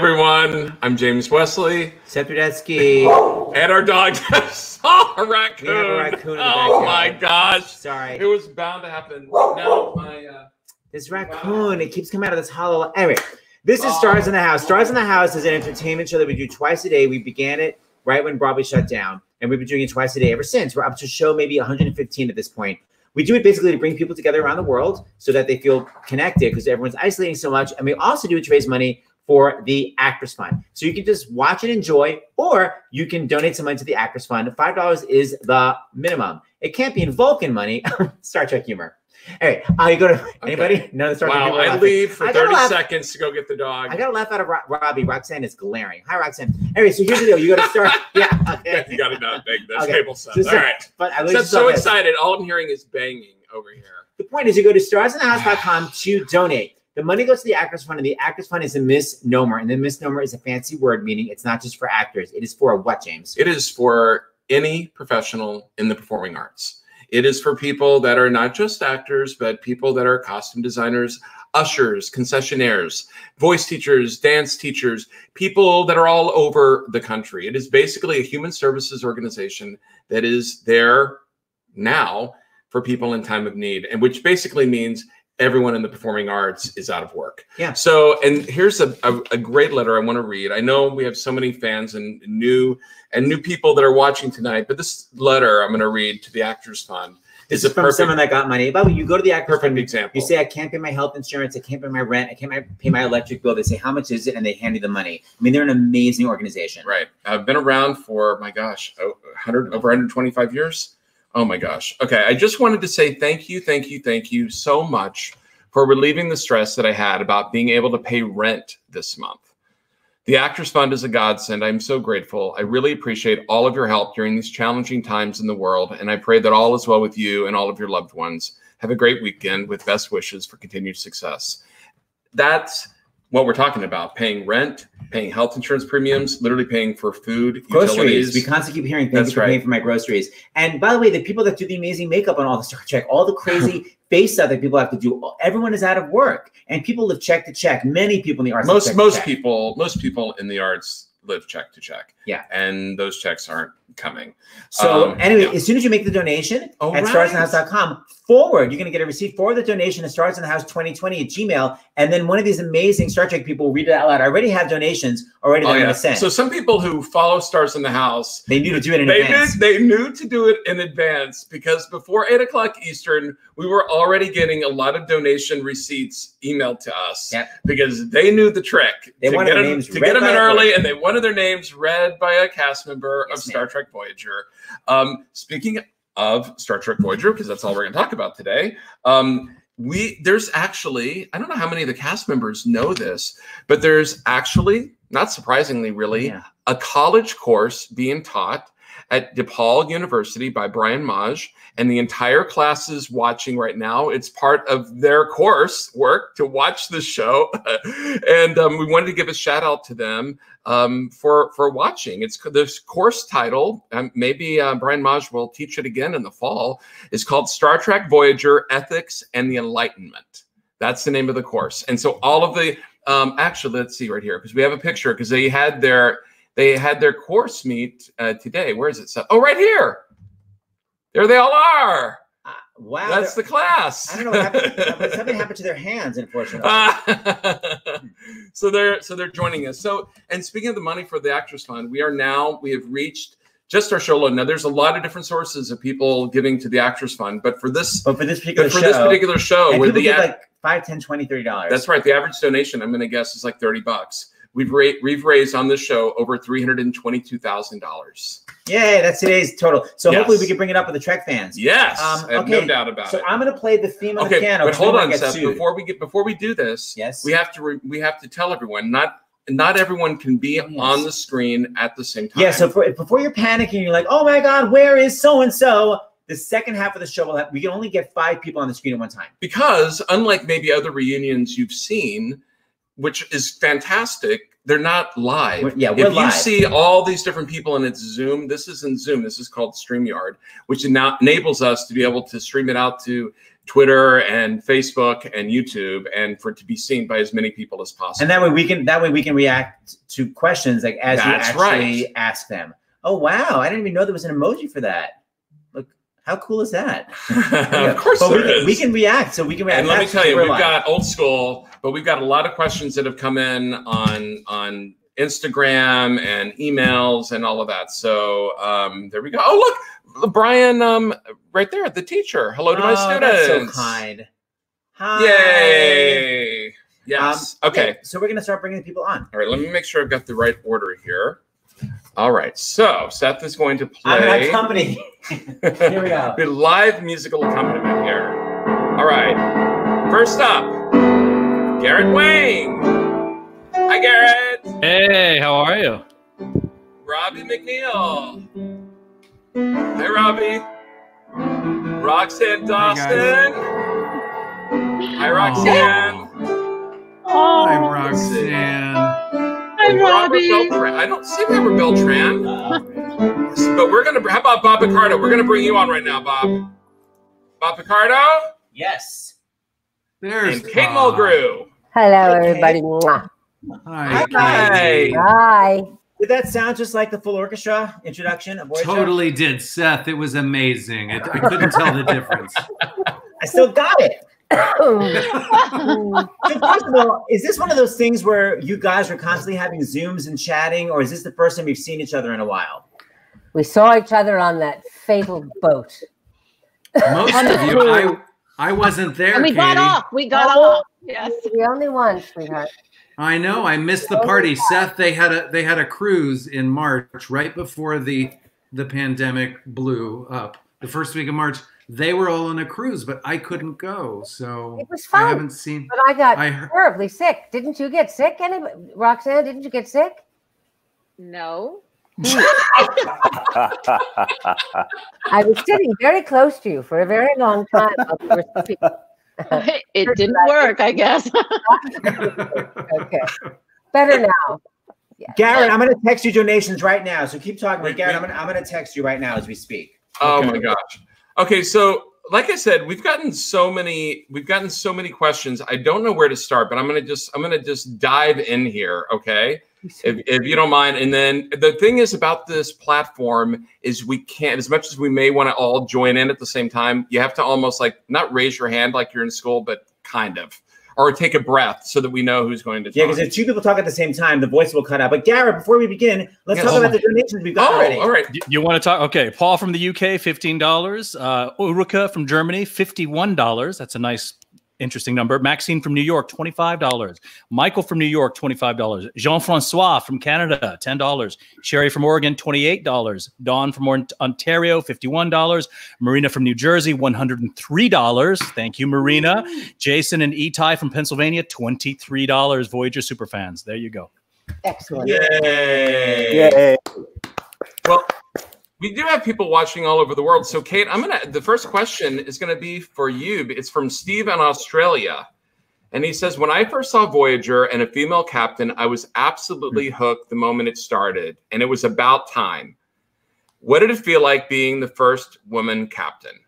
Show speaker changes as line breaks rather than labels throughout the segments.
everyone. I'm James Wesley.
Seth Rudetsky.
And our dog just saw a raccoon.
A raccoon
oh my gosh.
Sorry.
It was bound to happen. Now my uh,
This raccoon, it keeps coming out of this hollow. Anyway, this is Stars in the House. Stars in the House is an entertainment show that we do twice a day. We began it right when Broadway shut down, and we've been doing it twice a day ever since. We're up to show maybe 115 at this point. We do it basically to bring people together around the world so that they feel connected because everyone's isolating so much. And we also do it to raise money for the Actors Fund. So you can just watch and enjoy, or you can donate some money to the Actors Fund. $5 is the minimum. It can't be in Vulcan money. Star Trek humor. All right, uh, you go to anybody? No, the Star Trek
wow, I
laughing.
leave for
I
30
laugh.
seconds to go get the dog.
I got to laugh out of Ro- Robbie. Roxann is glaring. Hi, Roxann. Anyway, so here's the deal. You got to start. Yeah. Okay.
you got it done. Big. The
Okay.
table set.
Just-
All right.
But I
So, so excited. All I'm hearing is banging over here.
The point is, you go to starsinthehouse.com to donate. The money goes to the Actors Fund, and the Actors Fund is a misnomer. And the misnomer is a fancy word, meaning it's not just for actors. It is for what, James?
It is for any professional in the performing arts. It is for people that are not just actors, but people that are costume designers, ushers, concessionaires, voice teachers, dance teachers, people that are all over the country. It is basically a human services organization that is there now for people in time of need, and which basically means everyone in the performing arts is out of work.
Yeah.
So, and here's a, a, a great letter I want to read. I know we have so many fans and new and new people that are watching tonight, but this letter I'm going to read to the Actors Fund
This
is
is
a
from
perfect,
someone that got money. By the way, you go to the Actors
perfect
Fund,
example.
you say, I can't pay my health insurance, I can't pay my rent, I can't pay my electric bill. They say, How much is it? And they hand you the money. I mean, they're an amazing organization.
Right. I've been around for my gosh, oh, 100 over 125 years. Oh my gosh. Okay. I just wanted to say thank you, thank you, thank you so much for relieving the stress that I had about being able to pay rent this month. The Actors Fund is a godsend. I'm so grateful. I really appreciate all of your help during these challenging times in the world, and I pray that all is well with you and all of your loved ones. Have a great weekend with best wishes for continued success. That's what we're talking about paying rent, paying health insurance premiums, literally paying for food,
Groceries.
utilities.
We constantly keep hearing thank
That's
you for
right.
paying for my groceries. And by the way, the people that do the amazing makeup on all the Star Trek, all the crazy face stuff that people have to do, everyone is out of work. And people live check to check. Many people in the arts
most
to
most people most people in the arts live check to check.
Yeah.
And those checks aren't coming.
So
Um,
anyway,
yeah.
as soon as you make the donation
Oh,
at
right.
starsinthehouse.com, forward, you're going to get a receipt for the donation at starsinthehouse2020 at Gmail. And then one of these amazing Star Trek people will read it out loud. I already have donations already that
Oh,
I'm
yeah.
going to send.
So some people who follow Stars in the House,
they knew to do it in
they
advance.
knew, they knew to do it in advance because before eight o'clock Eastern, we were already getting a lot of donation receipts emailed to us
Yep.
because they knew the trick
They
to
wanted
get
their
them,
names
to
read
get them in early, and they wanted their names read by a cast member
Yes,
of Star
ma'am.
Trek Voyager. Um, speaking of Star Trek Voyager, because that's all we're going to talk about today. Um, we there's actually I don't know how many of the cast members know this, but there's actually not surprisingly really
Yeah.
a college course being taught at DePaul University by Brian Maj, and the entire class is watching right now. It's part of their course work to watch the show, and um, we wanted to give a shout out to them um, for for watching. It's this course title. Um, maybe uh, Brian Maj will teach it again in the fall. Is called Star Trek Voyager: Ethics and the Enlightenment. That's the name of the course. And so all of the um, actually, let's see right here because we have a picture because they had their they had their course meet uh, today. Where is it? Oh, right here. There they all are.
Uh, wow.
That's the class.
I don't know what happened. Uh, something happened to their hands, unfortunately.
Uh, so they're so they're joining us. So and speaking of the money for the Actors Fund, we are now we have reached just our show alone. Now there's a lot of different sources of people giving to the Actors Fund, but for this
but for this particular
for
show,
this particular show,
and
where the
give like 5 10 dollars.
That's right. The average donation I'm going to guess is like 30 bucks. We've ra- we've raised on this show over $322,000.
Yay, that's today's total. So hopefully we can bring it up with the Trek fans.
Yes,
Um,
I have no doubt about
so
it.
So I'm going to play the theme on the piano.
but hold on, Seth.
sued.
Before we get before we do this,
Yes.
we have to re- we have to tell everyone not not everyone can be
yes.
on the screen at the same time.
Yeah, so for, before you're panicking, you're like, oh my God, where is so and so? The second half of the show will have, we can only get five people on the screen at one time.
because unlike maybe other reunions you've seen, which is fantastic, they're not live.
We're- yeah, we're
if you
live.
see all these different people and it's Zoom, this isn't Zoom. This is called StreamYard, which now enables us to be able to stream it out to Twitter and Facebook and YouTube, and for it to be seen by as many people as possible.
And that way we can that way we can react to questions like as
That's
you actually
right.
ask them. Oh wow, I didn't even know there was an emoji for that. Look, how cool is that?
of course,
but we
there
can, we
is.
can react. So we can react.
and let me tell you, we've
live.
got old school, but we've got a lot of questions that have come in on on Instagram and emails and all of that. So um, there we go. Oh look, Brian, um, right there, the teacher. Hello to my
Oh,
students.
That's so kind. Hi.
Yay! Yes.
Um,
okay.
So we're gonna start bringing people on.
All right. Let me make sure I've got the right order here. All right. So Seth is going to play.
I'm not company. Here we go.
The live musical accompaniment here. All right. First up, Garret Wang. Hi, Garret.
Hey, how are you?
Robbie McNeill. Hey, Robbie. Roxann Dawson. Hi, Roxann.
Hi,
Oh,
Roxann.
hi, Robbie.
Beltran. I don't see Robert Beltran. But we're gonna. How about Bob Picardo? We're gonna bring you on right now, Bob. Bob Picardo
Yes.
There's
and Kate
Bob.
Mulgrew.
Hello,
Okay.
everybody. Mwah.
Hi.
Hi.
Hi.
Did that sound just like the full orchestra introduction of Voyager?
Totally did, Seth. It was amazing. It, I couldn't tell the difference.
I still got it. So first of all, is this one of those things where you guys are constantly having Zooms and chatting, or is this the first time we've seen each other in a while?
we saw each other on that fatal boat.
Most of you, I, I wasn't there,
And we got off. We got
Oh.
off. Yes.
The only one, sweetheart.
I know. I missed the party, Seth. They had a they had a cruise in March, right before the the pandemic blew up. The first week of March, they were all on a cruise, but I couldn't go. So
It was fun.
I haven't seen.
But I got
I heard-
terribly sick. Didn't you get sick? Anybody? Roxann, didn't you get sick?
No.
I was sitting very close to you for a very long time. while we were speaking.
it didn't work, I guess.
okay. Better now.
Garret, I'm going to text you donations right now. So keep talking.
Wait,
Garret,
wait.
I'm going to I'm going to text you right now as we speak.
Oh
Okay.
my gosh. Okay, so like I said, we've gotten so many we've gotten so many questions. I don't know where to start, but I'm gonna just I'm gonna just dive in here, okay? If, if you don't mind. And then the thing is about this platform is we can't, as much as we may want to all join in at the same time, you have to almost like not raise your hand like you're in school, but kind of, or take a breath so that we know who's going to
Yeah, because if two people talk at the same time, the voice will cut out. But Garret, before we begin, let's
Yes.
talk
Oh
about the donations we've got already.
oh, all right.
You, you want to talk? Okay, Paul from the UK, fifteen dollars. Uh, Uruka from Germany, fifty-one dollars. That's a nice, interesting number. Maxine from New York, twenty-five dollars. Michael from New York, twenty-five dollars. Jean-Francois from Canada, ten dollars. Sherry from Oregon, twenty-eight dollars. Dawn from Ontario, fifty-one dollars. Marina from New Jersey, one hundred and three dollars. Thank you, Marina. Jason and Etai from Pennsylvania, twenty-three dollars. Voyager superfans. There you go.
Excellent.
Yay.
Yay.
Well, we do have people watching all over the world. So, Kate, I'm gonna. The first question is gonna be for you. It's from Steve in Australia, and he says, "When I first saw Voyager and a female captain, I was absolutely hmm. hooked the moment it started, and it was about time. What did it feel like being the first woman captain?"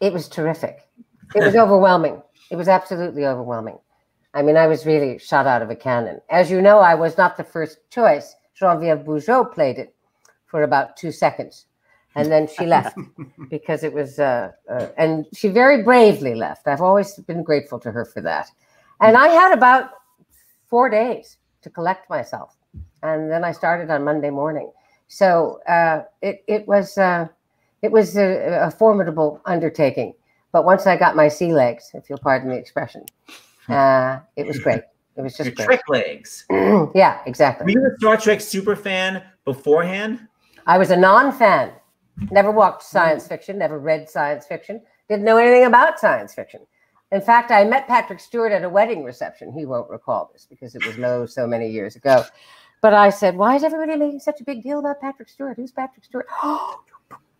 It was terrific. It was overwhelming. It was absolutely overwhelming. I mean, I was really shot out of a cannon. As you know, I was not the first choice. Geneviève Bujold played it for about two seconds, and then she left because it was, uh, uh, and she very bravely left. I've always been grateful to her for that. And I had about four days to collect myself, and then I started on Monday morning. So uh, it it was uh, it was a, a formidable undertaking. But once I got my sea legs, if you'll pardon the expression, uh, it was great. It was
Your
just great.
trick legs.
yeah, exactly.
Were you a Star Trek super fan beforehand?
I was a non-fan. Never watched science fiction. Never read science fiction. Didn't know anything about science fiction. In fact, I met Patrick Stewart at a wedding reception. He won't recall this because it was low so many years ago. But I said, "Why is everybody making such a big deal about Patrick Stewart? Who's Patrick Stewart? Oh,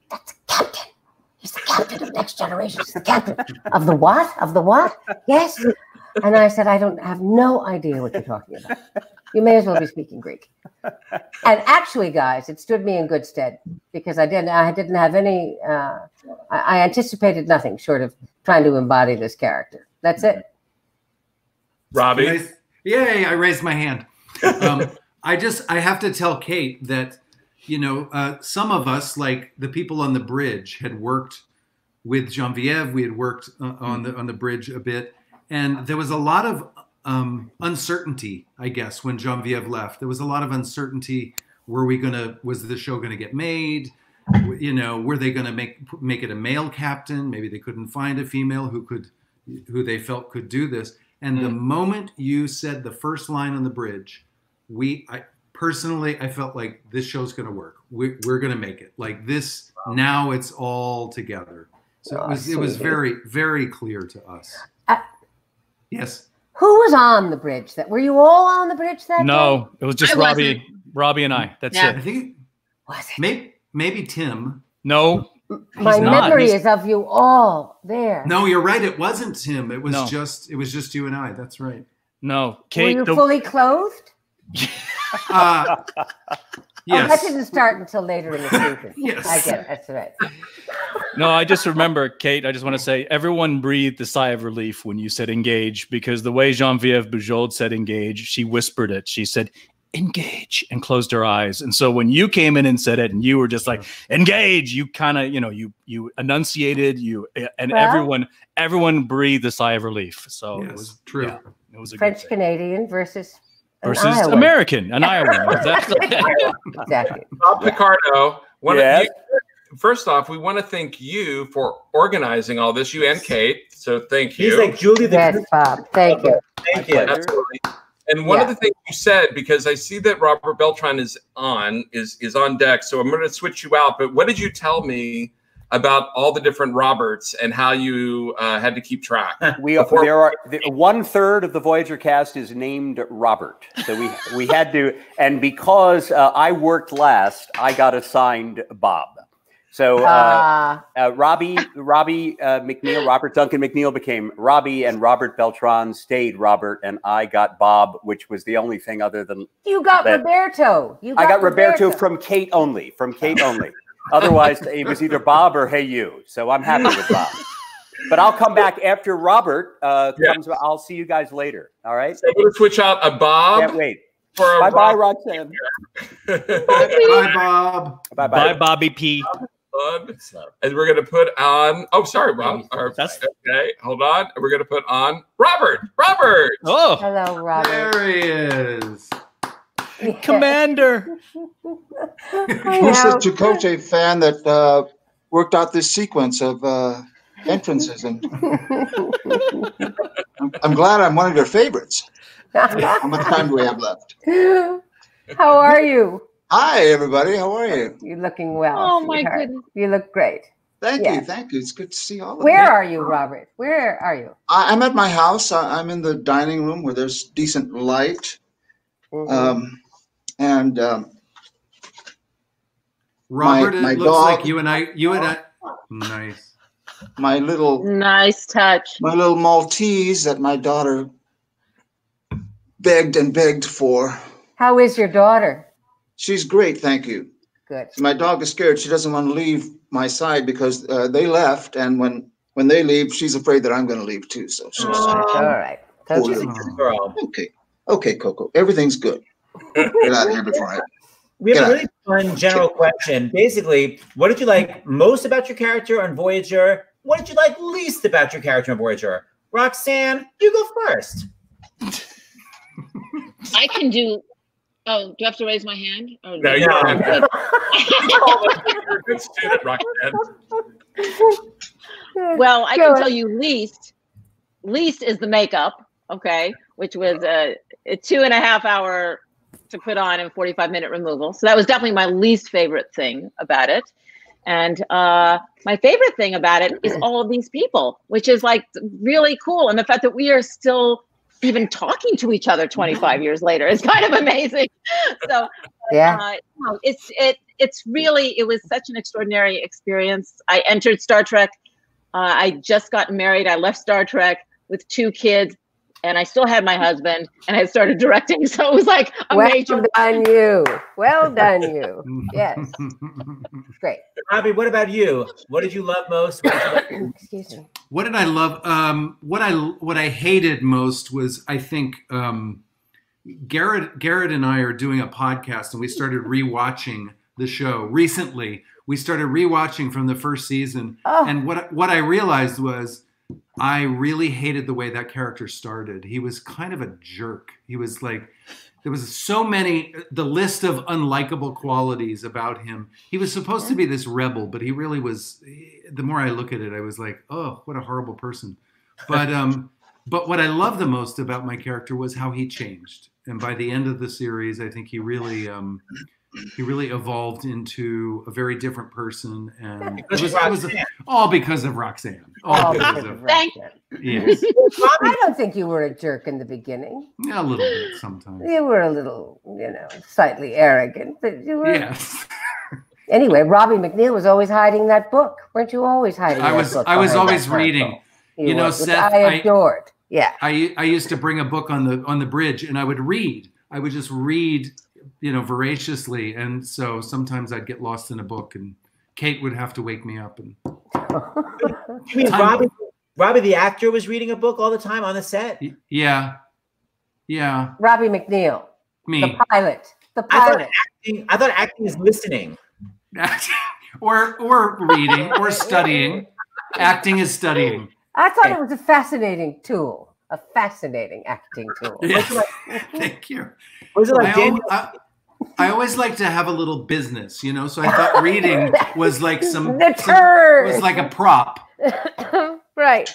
that's the captain. He's the captain of Next Generation. He's the captain of the what? Of the what? Yes. And I said, I don't have no idea what you're talking about. You may as well be speaking Greek. And actually, guys, it stood me in good stead because I didn't. I didn't have any. Uh, I, I anticipated nothing short of trying to embody this character. That's it.
Robbie.
Nice. Yay! I raised my hand. Um, I just I have to tell Kate that you know uh, some of us, like the people on the bridge, had worked with Genevieve. We had worked uh, on the on the bridge a bit, and there was a lot of um, uncertainty. I guess when Genevieve left, there was a lot of uncertainty. Were we gonna? Was the show gonna get made? You know, were they gonna make make it a male captain? Maybe they couldn't find a female who could, who they felt could do this. And the moment you said the first line on the bridge, we, I personally, I felt like this show's going to work. We, we're going to make it. Like this, now it's all together. So it was, it was very, very clear to us.
Uh,
yes.
Who was on the bridge? That were you all on the bridge that day?
No, it was just
I
Robbie, Robbie and I. That's
Yeah.
I
it.
think
Was it?
maybe, maybe Tim.
No,
My
He's
memory
He's-
is of you all there.
No, you're right. It wasn't Tim. It was
No.
just, it was just you and I. That's right.
no,
Were you
the-
fully clothed?
Uh,
Oh,
yes.
that didn't start until later in the season.
Yes.
I get it. That's right.
No, I just remember, Kate. I just want to say everyone breathed a sigh of relief when you said engage because the way Genevieve Bujold said engage, she whispered it. She said engage and closed her eyes. And so when you came in and said it and you were just like engage, you kind of, you know, you you enunciated, you and
Well-
everyone everyone breathed a sigh of relief. So it was
true.
yeah, it was a
French
thing.
Canadian versus an
versus
Iowan.
American, an Iowan. Exactly.
Exactly.
Bob Picardo. One
Yes.
you, first off, we want to thank you for organizing all this, you and Kate. So thank you.
He's like Julie the
Yes, Bob. Thank you.
Thank you.
Absolutely. And one of the things you said, because I see that Robert Beltran is on, is is on deck. So I'm going to switch you out. But what did you tell me about all the different Roberts and how you uh, had to keep track?
We
Before-
there are the, one third of the Voyager cast is named Robert, so we we had to, and because uh, I worked last, I got assigned Bob. So uh,
Uh,
uh, Robbie Robbie uh, McNeill, Robert Duncan McNeill became Robbie, and Robert Beltran stayed Robert, and I got Bob, which was the only thing other than
you got
That-
Roberto. You
I got Roberto from Kate only, from Kate only. Otherwise, it was either Bob or Hey You. So I'm happy with Bob. But I'll come back after Robert uh,
Yeah.
comes. I'll see you guys later. All right.
So I'm going to switch out a Bob
Can't wait.
for a
Bye bye,
Rob-
Roxann.
Bye, Bob.
Bye
Bye,
bye.
Bobby P.
and we're going to put on. Oh, sorry, Rob. Or-
That's-
okay. Hold on. We're going to put on Robert. Robert.
Oh,
Hello, Robert.
There he is.
Commander.
Who's the
know.
Chakotay fan that uh, worked out this sequence of uh, entrances? And I'm, I'm glad I'm one of your favorites. How much time do we have left?
How are you?
Hi, everybody. How are you?
You're looking well.
Oh my
sweetheart.
goodness.
You look great.
Thank you. Thank you. It's good to see all of you.
Where
you.
are you, Robert? Where are you?
I, I'm at my house. I, I'm in the dining room where there's decent light.
Mhm.
Um, and um,
Robert,
my
it looks
dog-
like you and I. You and I. Nice.
my little
Nice touch.
my little Maltese that my daughter begged and begged for.
How is your daughter?
She's great, thank you.
Good.
My dog is scared. She doesn't want to leave my side because uh, they left, and when when they leave, she's afraid that I'm going to leave too. So she's
All right.
Poor
Okay.
little
Girl.
okay. Okay, Coco, everything's good. Get out of here before I.
We have a really fun general question. Basically, what did you like most about your character on Voyager? What did you like least about your character on Voyager? Roxann, you go first.
I can do. Oh, do I have to raise my hand? Oh,
No, you
No.
don't have to. You're a good student, Roxann.
Well, I can tell you least. Least is the makeup, okay, which was a, a two and a half hour to put on and 45 minute removal. So that was definitely my least favorite thing about it. And uh, my favorite thing about it is all of these people, which is like really cool. And the fact that we are still even talking to each other 25 years later is kind of amazing. So
Yeah.
uh, no, it's it it's really it was such an extraordinary experience. I entered Star Trek. Uh, I just got married. I left Star Trek with two kids, and I still had my husband, and I started directing. So it was like a
well
major.
done, you. Well done, you. Yes, great.
Robbie, what about you? What did you love most? What did you like-
Excuse me.
What did I love? Um, what I what I hated most was I think um, Garret Garret and I are doing a podcast and we started rewatching the show recently. We started rewatching from the first season,
Oh.
and what what I realized was I really hated the way that character started. He was kind of a jerk. He was like there was so many the list of unlikable qualities about him. He was supposed to be this rebel, but he really was the more I look at it, I was like, "Oh, what a horrible person." But um but what I love the most about my character was how he changed. And by the end of the series, I think he really um he really evolved into a very different person and it
Because
was, it was
Roxann.
all because of Roxann. All
Oh,
because
because
of
of
Thank-
Roxann.
yes.
I don't think you were a jerk in the beginning.
Yeah, a little bit sometimes.
You were a little, you know, slightly arrogant, but you were.
Yes.
Anyway, Robbie McNeill was always hiding that book. Weren't you always hiding?
I
that
was
book
I was
behind
always reading.
console?
You know,
was,
Seth,
I
I-
adored. Yeah.
I I used to bring a book on the on the bridge and I would read. I would just read, you know, voraciously. And so sometimes I'd get lost in a book and Kate would have to wake me up and
You mean Robbie? Robbie, the actor, was reading a book all the time on the set.
yeah. Yeah.
Robbie McNeill,
Me.
the pilot. The pilot.
I thought acting. I thought acting is listening.
or or reading or studying. Acting is studying.
I thought it was a fascinating tool. A fascinating acting tool.
Yes. Thank you.
Was it like
I,
Daniel?
Uh, I, I always like to have a little business, you know. So I thought reading was like some,
The
some was like a prop.
right.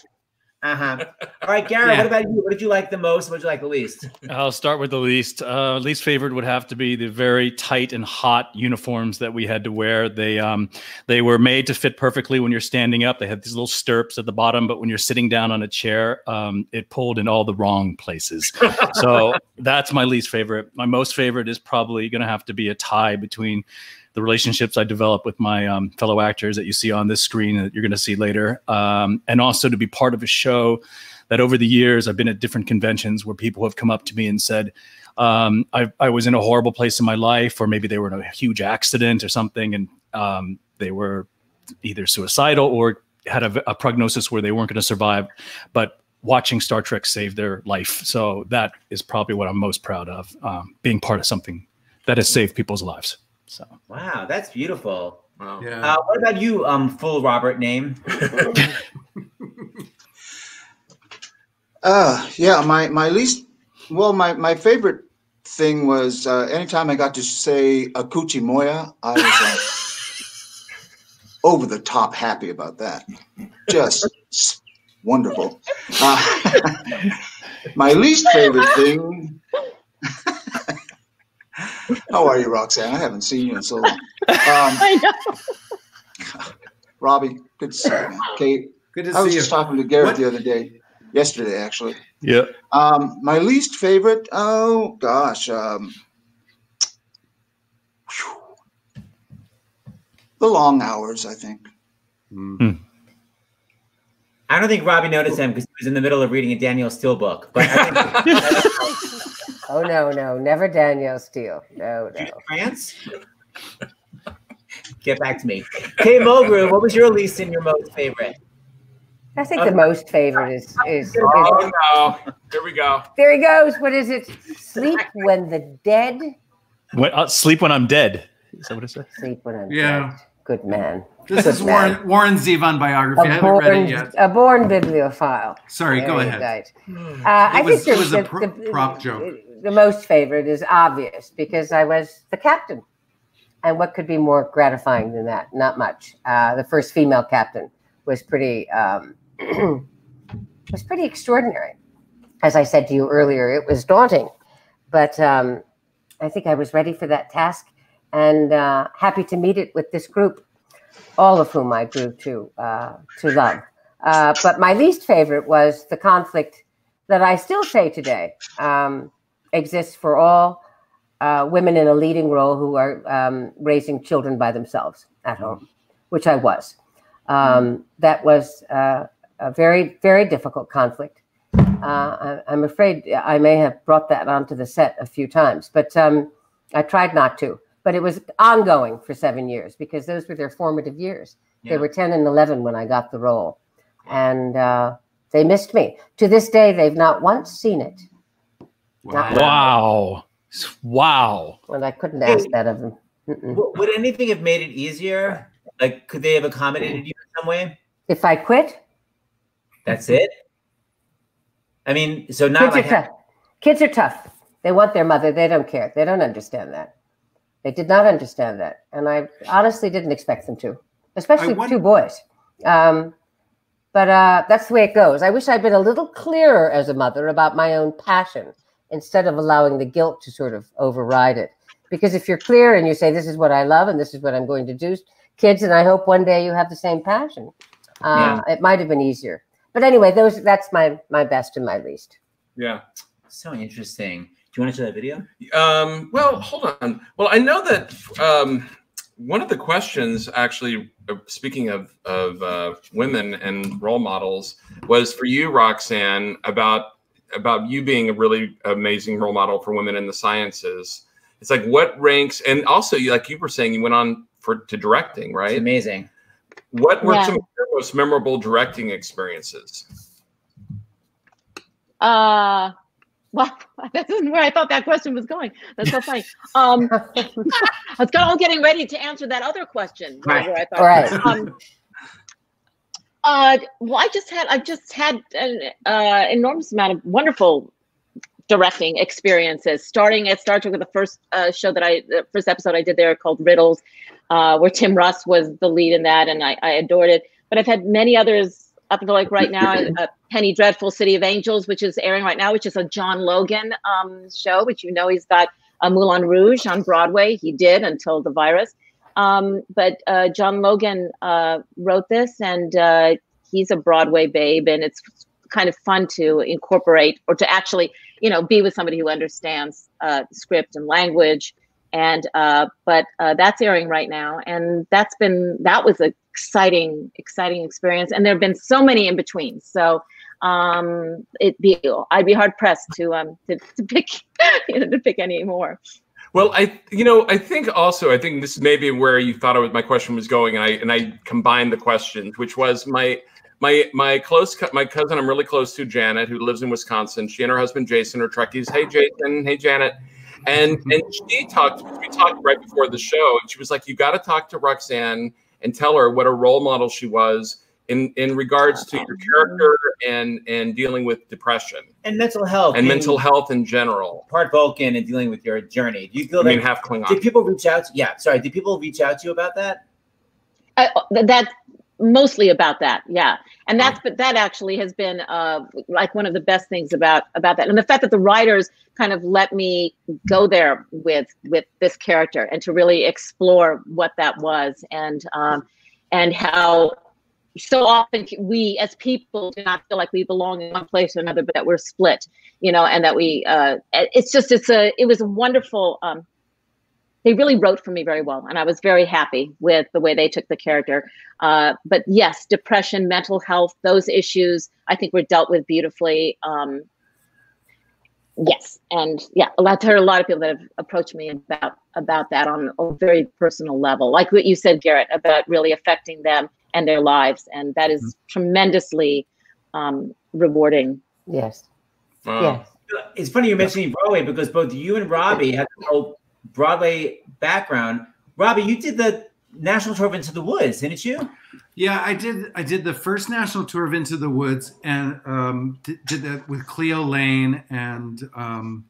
Uh huh. All right, Garret.
Yeah.
What about you? What did you like the most? What did you like the least?
I'll start with the least. Uh, least favorite would have to be the very tight and hot uniforms that we had to wear. They um, they were made to fit perfectly when you're standing up. They had these little stirrups at the bottom, but when you're sitting down on a chair, um, it pulled in all the wrong places. so that's my least favorite. My most favorite is probably going to have to be a tie between the relationships I develop with my um, fellow actors that you see on this screen that you're going to see later, um, and also to be part of a show that over the years I've been at different conventions where people have come up to me and said, um, I, I was in a horrible place in my life, or maybe they were in a huge accident or something, and um, they were either suicidal or had a, a prognosis where they weren't going to survive. But watching Star Trek save their life. So that is probably what I'm most proud of, um, being part of something that has saved people's lives. So
Wow, that's beautiful.
Wow.
Yeah.
Uh, what about you? Um, full Robert name.
Uh, yeah, my my least well, my my favorite thing was uh, anytime I got to say Akoochimoya, I was like over the top happy about that. Just wonderful. Uh, my least favorite thing. How are you, Roxann? I haven't seen you in so long. Um,
I know.
Robbie, good to see you, man. Kate,
Good to
I was
see you.
just talking to Garret
What-
the other day, yesterday actually.
yeah,
Um, my least favorite, oh gosh, um, the long hours. I think.
Mm.
I don't think Robbie noticed him because he was in the middle of reading a Danielle Steel book. But
Oh no, no, never Danielle Steel. No, no.
France. Get back to me. Kate Mulgrew, what was your least and your most favorite?
I think the most favorite is is, is
Oh no! Here we go.
there he goes. What is it? Sleep when the dead
when, uh, sleep when I'm dead. Is that what it says?
sleep when I'm
Yeah.
dead. Good man.
This is. Warren Warren Zevon biography. I
A
haven't read it yet.
a born bibliophile.
Sorry, go ahead.
right. Uh, I
was-
think
it
the,
was a pro-
the-
prop joke.
The most favorite is obvious because I was the captain, and what could be more gratifying than that? Not much. Uh, the first female captain was pretty um, was pretty extraordinary. As I said to you earlier, it was daunting, but um, I think I was ready for that task and uh, happy to meet it with this group, all of whom I grew to uh, to love. Uh, but my least favorite was the conflict that I still say today um, exists for all uh, women in a leading role who are um, raising children by themselves at home, which I was. Um, that was uh, a very, very difficult conflict. Uh, I, am afraid I may have brought that onto the set a few times, but um, I tried not to. But it was ongoing for seven years because those were their formative years.
Yeah.
They were 10 and 11 when I got the role. And uh, they missed me. To this day, they've not once seen it. Not once.
Wow. Wow.
And I couldn't ask that of them. Mm-mm.
Would anything have made it easier? Like, could they have accommodated you in some way?
If I quit,
That's it. I mean, so not
kids
like
are tough. Kids are tough. They want their mother. They don't care. They don't understand that. They did not understand that, and I honestly didn't expect them to, especially
wonder-
two boys. Um, but uh, that's the way it goes. I wish I'd been a little clearer as a mother about my own passion instead of allowing the guilt to sort of override it. Because if you're clear and you say, "This is what I love and this is what I'm going to do," kids, and I hope one day you have the same passion. Uh, It might have been easier. But anyway, those that's my my best and my least.
Yeah.
so interesting. Do you want to show that video?
Um, well, hold on. Well, I know that um, one of the questions, actually, uh, speaking of of uh, women and role models, was for you, Roxann, about about you being a really amazing role model for women in the sciences. It's like what ranks, and also, you like you were saying, you went on for to directing,
It's
right?
amazing.
What were
Yeah.
some of your most memorable directing experiences?
Uh, well, this is where I thought that question was going. That's so funny. Um, I was all getting ready to answer that other question. where-
Right.
where I thought,
All right.
Um, uh, well, I just had I've just had an uh, enormous amount of wonderful directing experiences. Starting at Star Trek with the first uh, show that I, the first episode I did there called Riddles, uh, where Tim Russ was the lead in that, and I, I adored it. But I've had many others up until like right now. uh, Penny Dreadful, City of Angels, which is airing right now, which is a John Logan um, show, which you know he's got a Moulin Rouge on Broadway. He did until the virus. Um, but uh, John Logan uh, wrote this, and uh, he's a Broadway babe, and it's kind of fun to incorporate or to actually, you know, be with somebody who understands uh, script and language. And uh, but uh, that's airing right now, and that's been that was an exciting, exciting experience. And there have been so many in between. So um, it be I'd be hard pressed to um to, to pick you know to pick any more.
Well, I you know I think also I think this may be where you thought I was, my question was going, and I and I combined the questions, which was my my my close my cousin I'm really close to Janet who lives in Wisconsin. She and her husband Jason are Trekkies. Hey Jason, hey Janet, and and she talked. We talked right before the show, and she was like, "You got to talk to Roxann and tell her what a role model she was." In, in regards to your character and and dealing with depression
And mental health.
and mental health in general.
Part Vulcan and dealing with your journey. Do you feel
I mean,
like
half Klingon.
did people reach out? To, yeah, sorry. Did people reach out to you about that?
uh, that's mostly about that yeah. And that's but that actually has been uh like one of the best things about about that. And the fact that the writers kind of let me go there with with this character and to really explore what that was and um and how so often we as people do not feel like we belong in one place or another but that we're split you know and that we uh it's just it's a it was a wonderful um they really wrote for me very well and i was very happy with the way they took the character uh, but yes depression mental health those issues i think were dealt with beautifully um, yes and yeah a lot there are a lot of people that have approached me about about that on a very personal level like what you said garrett about really affecting them and their lives and that is tremendously um, rewarding
Yes.
Wow.
Yes.
It's funny you're mentioning Broadway because both you and Robbie have a Broadway background. Robbie, you did the national tour of Into the Woods, didn't you?
Yeah, I did. I did the first national tour of Into the Woods, and um, did, did that with Cleo Laine and um,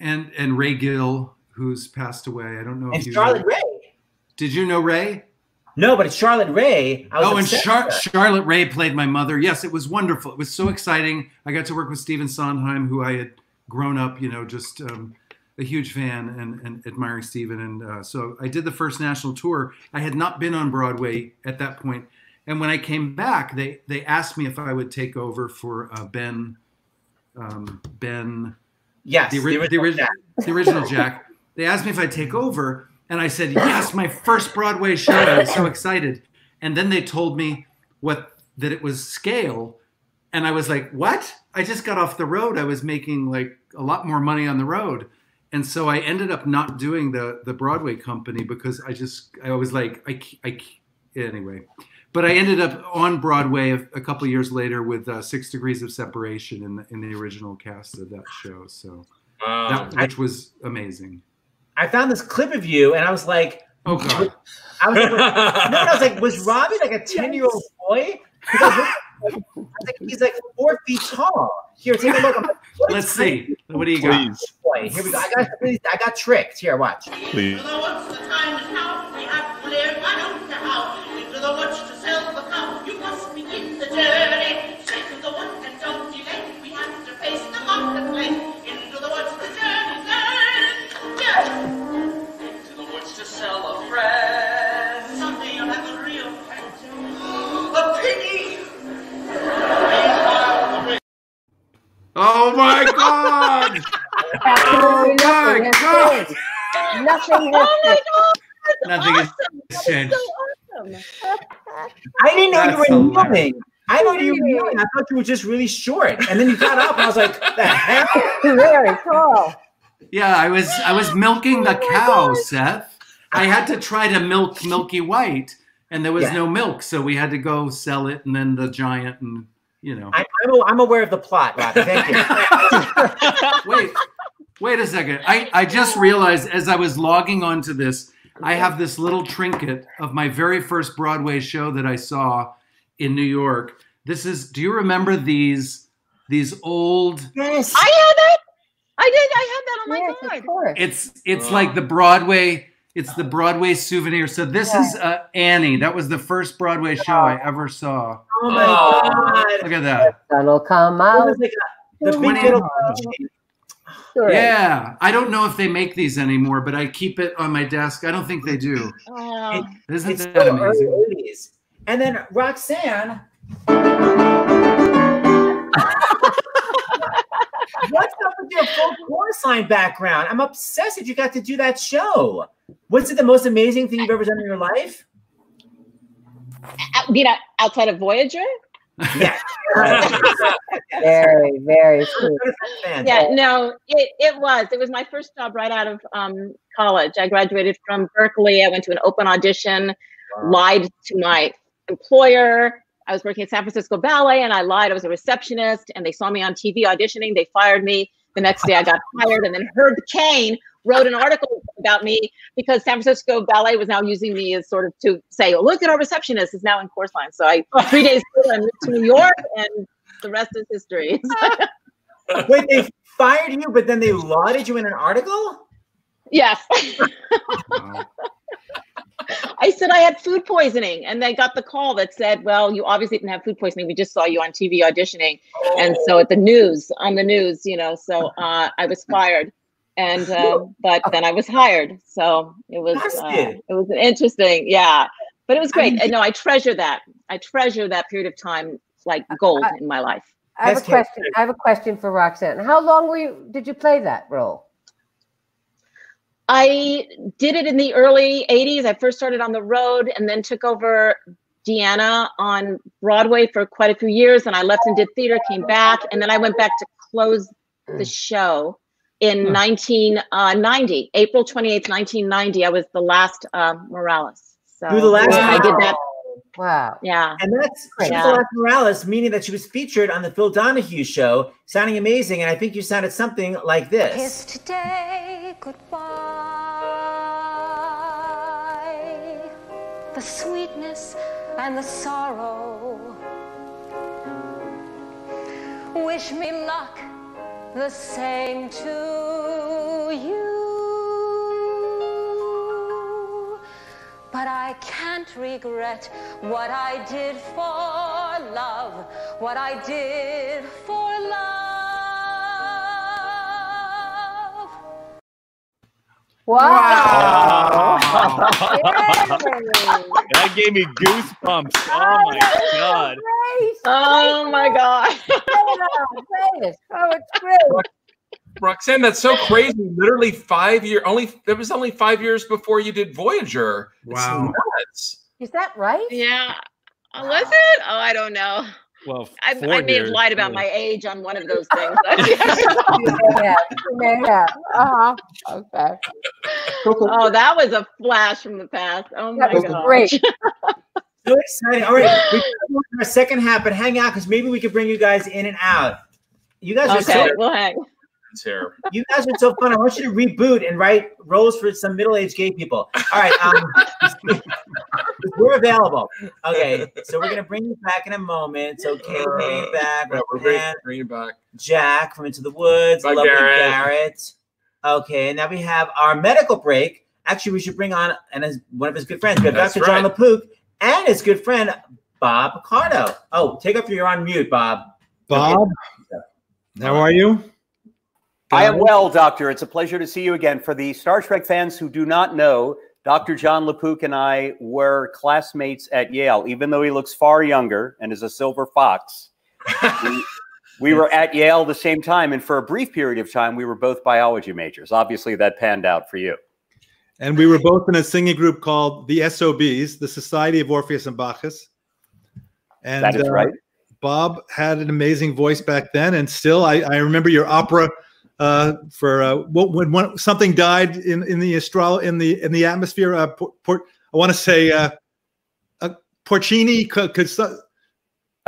and and Ray Gill, who's passed away. I don't know
And
if you
Charlotte
know.
Ray.
Did you know Ray?
No, but it's Charlotte Rae. I was
Oh, and Char- Charlotte Rae played my mother. Yes, it was wonderful. It was so exciting. I got to work with Stephen Sondheim, who I had grown up, you know, just um, a huge fan and, and admiring Stephen. And uh, so I did the first national tour. I had not been on Broadway at that point. And when I came back, they they asked me if I would take over for uh, Ben. Um, ben
yes,
the, ori- the, original, the original Jack. They asked me if I'd take over, and I said yes. My first Broadway show. I was so excited. And then they told me what that it was scale, and I was like, "What? I just got off the road. I was making like a lot more money on the road." And so I ended up not doing the the Broadway company because I just I was like I I anyway. But I ended up on Broadway a, a couple years later with uh, Six Degrees of Separation in the in the original cast of that show. So
Wow.
that, which was amazing.
I found this clip of you, and I was like,
Oh God.
I was like, no, I was like, was Robbie like a ten year old boy? Because I was, like, I was he's like four feet tall. Here, take a look. Like,
Let's see. What do you got?
Please.
Boy. Here we go. I got, I got tricked. Here, watch.
Please.
Oh my God!
Oh,
oh my
nothing
God!
has. Nothing
Oh my god!
Nothing has changed.
so awesome.
I didn't know
That's
you were
hilarious.
kneeling. I know you were kneeling. I thought you were just really short, and then you got up, and I was like, the hell?
Very tall.
Yeah, I was I was milking the oh cow, Seth. I had to try to milk Milky White, and there was
Yeah.
no milk, so we had to go sell it, and then the giant, and you know.
I, I'm, I'm aware of the plot, Robbie. Thank you.
wait, wait a second. I, I just realized as I was logging onto this, I have this little trinket of my very first Broadway show that I saw in New York. This is. Do you remember these these old?
yes.
I had that. I did. I had that on my
Yes,
card.
of course.
It's it's oh. like the Broadway. It's the Broadway souvenir. So this is uh, Annie. That was the first Broadway show I ever saw.
Oh my
Oh.
god.
Look at that.
Sun will come out.
like a, the big
20
Sure.
Yeah, I don't know if they make these anymore, but I keep it on my desk. I don't think they do.
Oh.
Isn't
It's
that amazing?
And then Roxann. What's up with your full chorus line background? I'm obsessed that you got to do that show. Was it the most amazing thing you've ever done in your life?
Out- You know, outside of Voyager.
Yes.
Very, very sweet.
Yeah, no, it, it was. It was my first job right out of um, college. I graduated from Berkeley. I went to an open audition, lied to my employer. I was working at San Francisco Ballet and I lied. I was a receptionist and they saw me on TV auditioning. They fired me. The next day I got hired. And then Herb Caen wrote an article about me because San Francisco Ballet was now using me as sort of to say, oh, look at our receptionist is now in chorus line. So I, three days later, I moved to New York and the rest is history.
Wait, they fired you, but then they lauded you in an article?
yes.
Wow.
I said I had food poisoning, and they got the call that said, "Well, you obviously didn't have food poisoning. We just saw you on TV auditioning." And so at the news, on the news, you know, so uh, I was fired, and uh, but then I was hired. So it was uh, it was an interesting, yeah, but it was great.
mean,
and no, I treasure that. I treasure that period of time like gold in my life.
I have a question. I have a question for Roxann. How long were you? Did you play that role?
I did it in the early 80s. I first started on the road and then took over Diana on Broadway for quite a few years. And I left and did theater, came back, and then I went back to close the mm. show in
mm.
1990, uh, April 28th, 1990. I was the last uh, Morales. So
You're the last
I did that.
Wow.
Yeah.
And that's she
Yeah.
the last Morales, meaning that she was featured on the Phil Donahue show, sounding amazing. And I think you sounded something like this.
Kiss today goodbye. The sweetness and the sorrow. Wish me luck the same to regret what I did for love, what I did for love.
Wow.
That gave me goosebumps. Oh my god.
Oh my God.
Play it on, play it. Oh, it's great.
Roxann, that's so crazy. Literally five year only it was only five years before you did Voyager. It's
Wow.
nuts.
Is that right?
Yeah. Uh, Was it? Oh, I don't know.
Well,
I, I may have lied about
yeah.
my age on one of those things.
yeah, you may have. Uh-huh. Okay.
oh, that was a flash from the past. Oh my
was
god!
great.
So exciting. All right, we got our second half, but hang out because maybe we could bring you guys in and out. You guys are
Okay,
so
we'll hang.
It's here.
you guys are so fun. I want you to reboot and write roles for some middle-aged gay people. All right, um, we're available. Okay, so we're gonna bring you back in a moment. So Kay came back,
Yeah, we're bringing,
Pan,
bringing back.
Jack from Into the Woods,
Bye,
lovely
Garret.
Garret. Okay, and now we have our medical break. Actually, we should bring on and his, one of his good friends. We have
That's
Dr. Jon
right.
LaPook and his good friend Bob Picardo. Oh, take off your you're on mute, Bob.
Bob, how are you?
I am well, Doctor. It's a pleasure to see you again. For the Star Trek fans who do not know, Dr. Jon LaPook and I were classmates at Yale, even though he looks far younger and is a silver fox. we, we were at Yale the same time, and for a brief period of time, we were both biology majors. Obviously, that panned out for you.
And we were both in a singing group called the SOBs, the Society of Orpheus and Bacchus. And
that is
uh,
right.
Bob had an amazing voice back then, and still, I, I remember your opera uh, for uh, when, when something died in in the astral in the in the atmosphere. Uh, por, por, I want to say uh, uh, Puccini could, could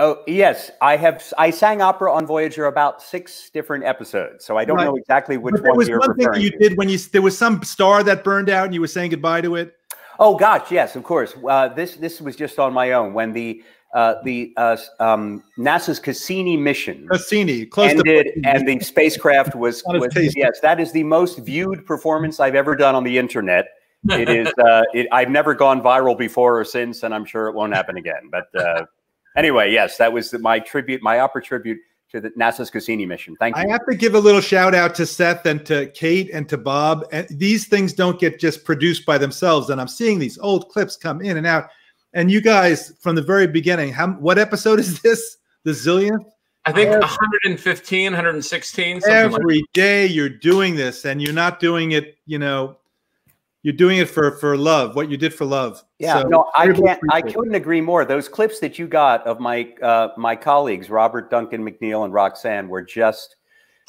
Oh yes, I have. I sang opera on Voyager about six different episodes, so I don't
Right.
know exactly which
but there
one
was
you're
one thing that you
to.
did when you there was some star that burned out and you were saying goodbye to it.
Oh gosh, yes, of course. Uh, this this was just on my own when the uh, the uh, um, NASA's Cassini mission
Cassini, close
ended,
to
and the spacecraft was, was yes, that is the most viewed performance I've ever done on the internet. It is. Uh, it, I've never gone viral before or since, and I'm sure it won't happen again. But uh, anyway, yes, that was my tribute, my opera tribute to the NASA's Cassini mission. Thank you.
I have to give a little shout out to Seth and to Kate and to Bob. And these things don't get just produced by themselves. And I'm seeing these old clips come in and out. And you guys, from the very beginning, how what episode is this? The zillionth?
I think
Every-
115, 116, something like
Every day you're doing this, and you're not doing it, you know, you're doing it for for love, what you did for love.
Yeah,
So,
no, I can't. I couldn't agree more. Those clips that you got of my uh, my colleagues, Robert Duncan McNeill and Roxann, were just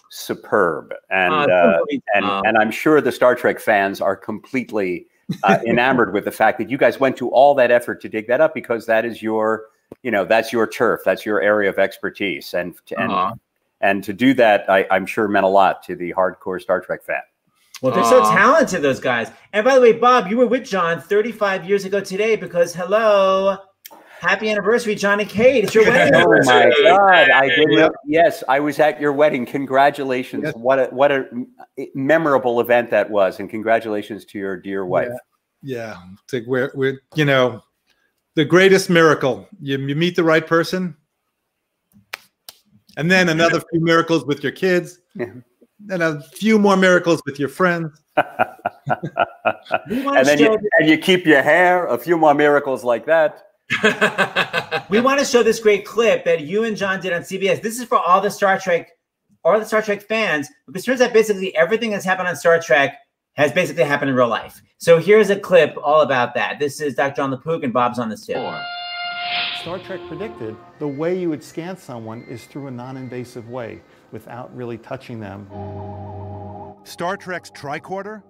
superb, and
Ah,
uh, and
Um,
and I'm sure the Star Trek fans are completely uh, enamored with the fact that you guys went to all that effort to dig that up because that is your, you know, that's your turf, that's your area of expertise, and and
Aw.
and to do that, I, I'm sure meant a lot to the hardcore Star Trek fan.
Well, they're so talented, those guys. And by the way, Bob, you were with Jon 35 years ago today because hello, happy anniversary, Johnny and Kate. It's your wedding
Oh my God! I did.
Yep.
Yes, I was at your wedding. Congratulations!
Yes.
What a what a memorable event that was, and congratulations to your dear wife.
Yeah, it's like we're we're you know, the greatest miracle. You you meet the right person, and then another few miracles with your kids,
Yeah.
and a few more miracles with your friends.
And then you and you keep your hair. A few more miracles like that.
We want to show this great clip that you and Jon did on CBS. This is for all the Star Trek, all the Star Trek fans, because turns out basically everything that's happened on Star Trek has basically happened in real life. So here's a clip all about that. This is Dr. Jon LaPook and Bob's on this too.
Star Trek predicted the way you would scan someone is through a non invasive way without really touching them.
Star Trek's tricorder?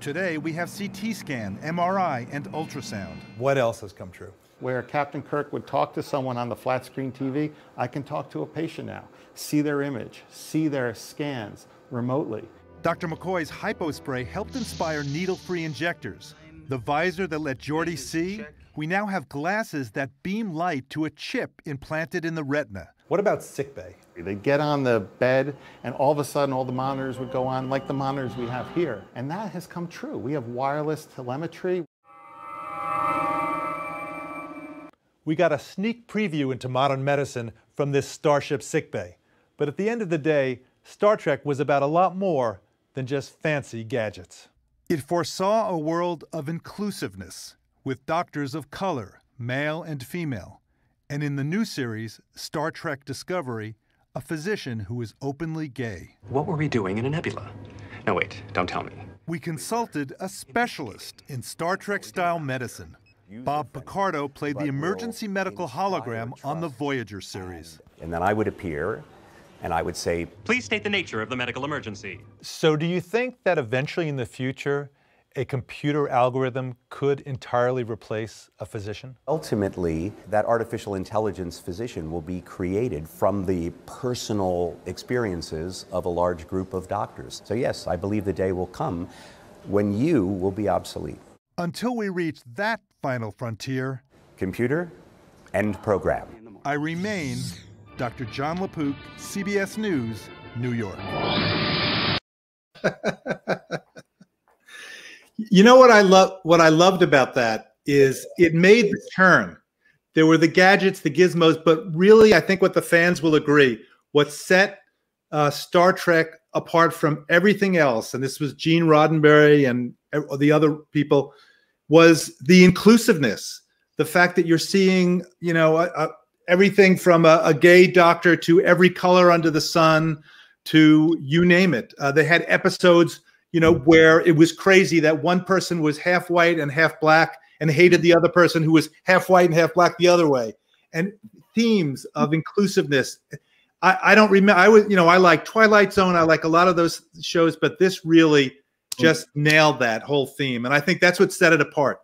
Today we have CT scan, MRI, and ultrasound.
What else has come true?
Where Captain Kirk would talk to someone on the flat screen TV, I can talk to a patient now, see their image, see their scans remotely.
Dr. McCoy's hypospray helped inspire needle-free injectors. The visor that let Geordi see? We now have glasses that beam light to a chip implanted in the retina.
What about sickbay?
They'd get on the bed, and all of a sudden, all the monitors would go on like the monitors we have here. And that has come true. We have wireless telemetry.
We got a sneak preview into modern medicine from this Starship sickbay. But at the end of the day, Star Trek was about a lot more than just fancy gadgets.
It foresaw a world of inclusiveness with doctors of color, male and female, and in the new series, Star Trek Discovery, a physician who is openly gay.
What were we doing in a nebula? No, wait, don't tell me.
We consulted a specialist in Star Trek style medicine. Bob Picardo played the emergency medical hologram on the Voyager series.
And then I would appear and I would say,
Please state the nature of the medical emergency.
So, do you think that eventually in the future, a computer algorithm could entirely replace a physician?
Ultimately, that artificial intelligence physician will be created from the personal experiences of a large group of doctors. So, yes, I believe the day will come when you will be obsolete.
Until we reach that final frontier,
Computer, end program.
I remain Dr. Jon LaPook, CBS News, New York.
You know what I love? What I loved about that is it made the turn. There were the gadgets, the gizmos, but really, I think what the fans will agree, what set uh, Star Trek apart from everything else, and this was Gene Roddenberry and the other people, was the inclusiveness. The fact that you're seeing, you know, a, a, everything from a, a, gay doctor to every color under the sun to you name it. Uh, they had episodes you know, where it was crazy that one person was half white and half black and hated the other person who was half white and half black the other way. And themes of inclusiveness. I, I don't remember. I was, you know, I like Twilight Zone. I like a lot of those shows, but this really just nailed that whole theme. And I think that's what set it apart.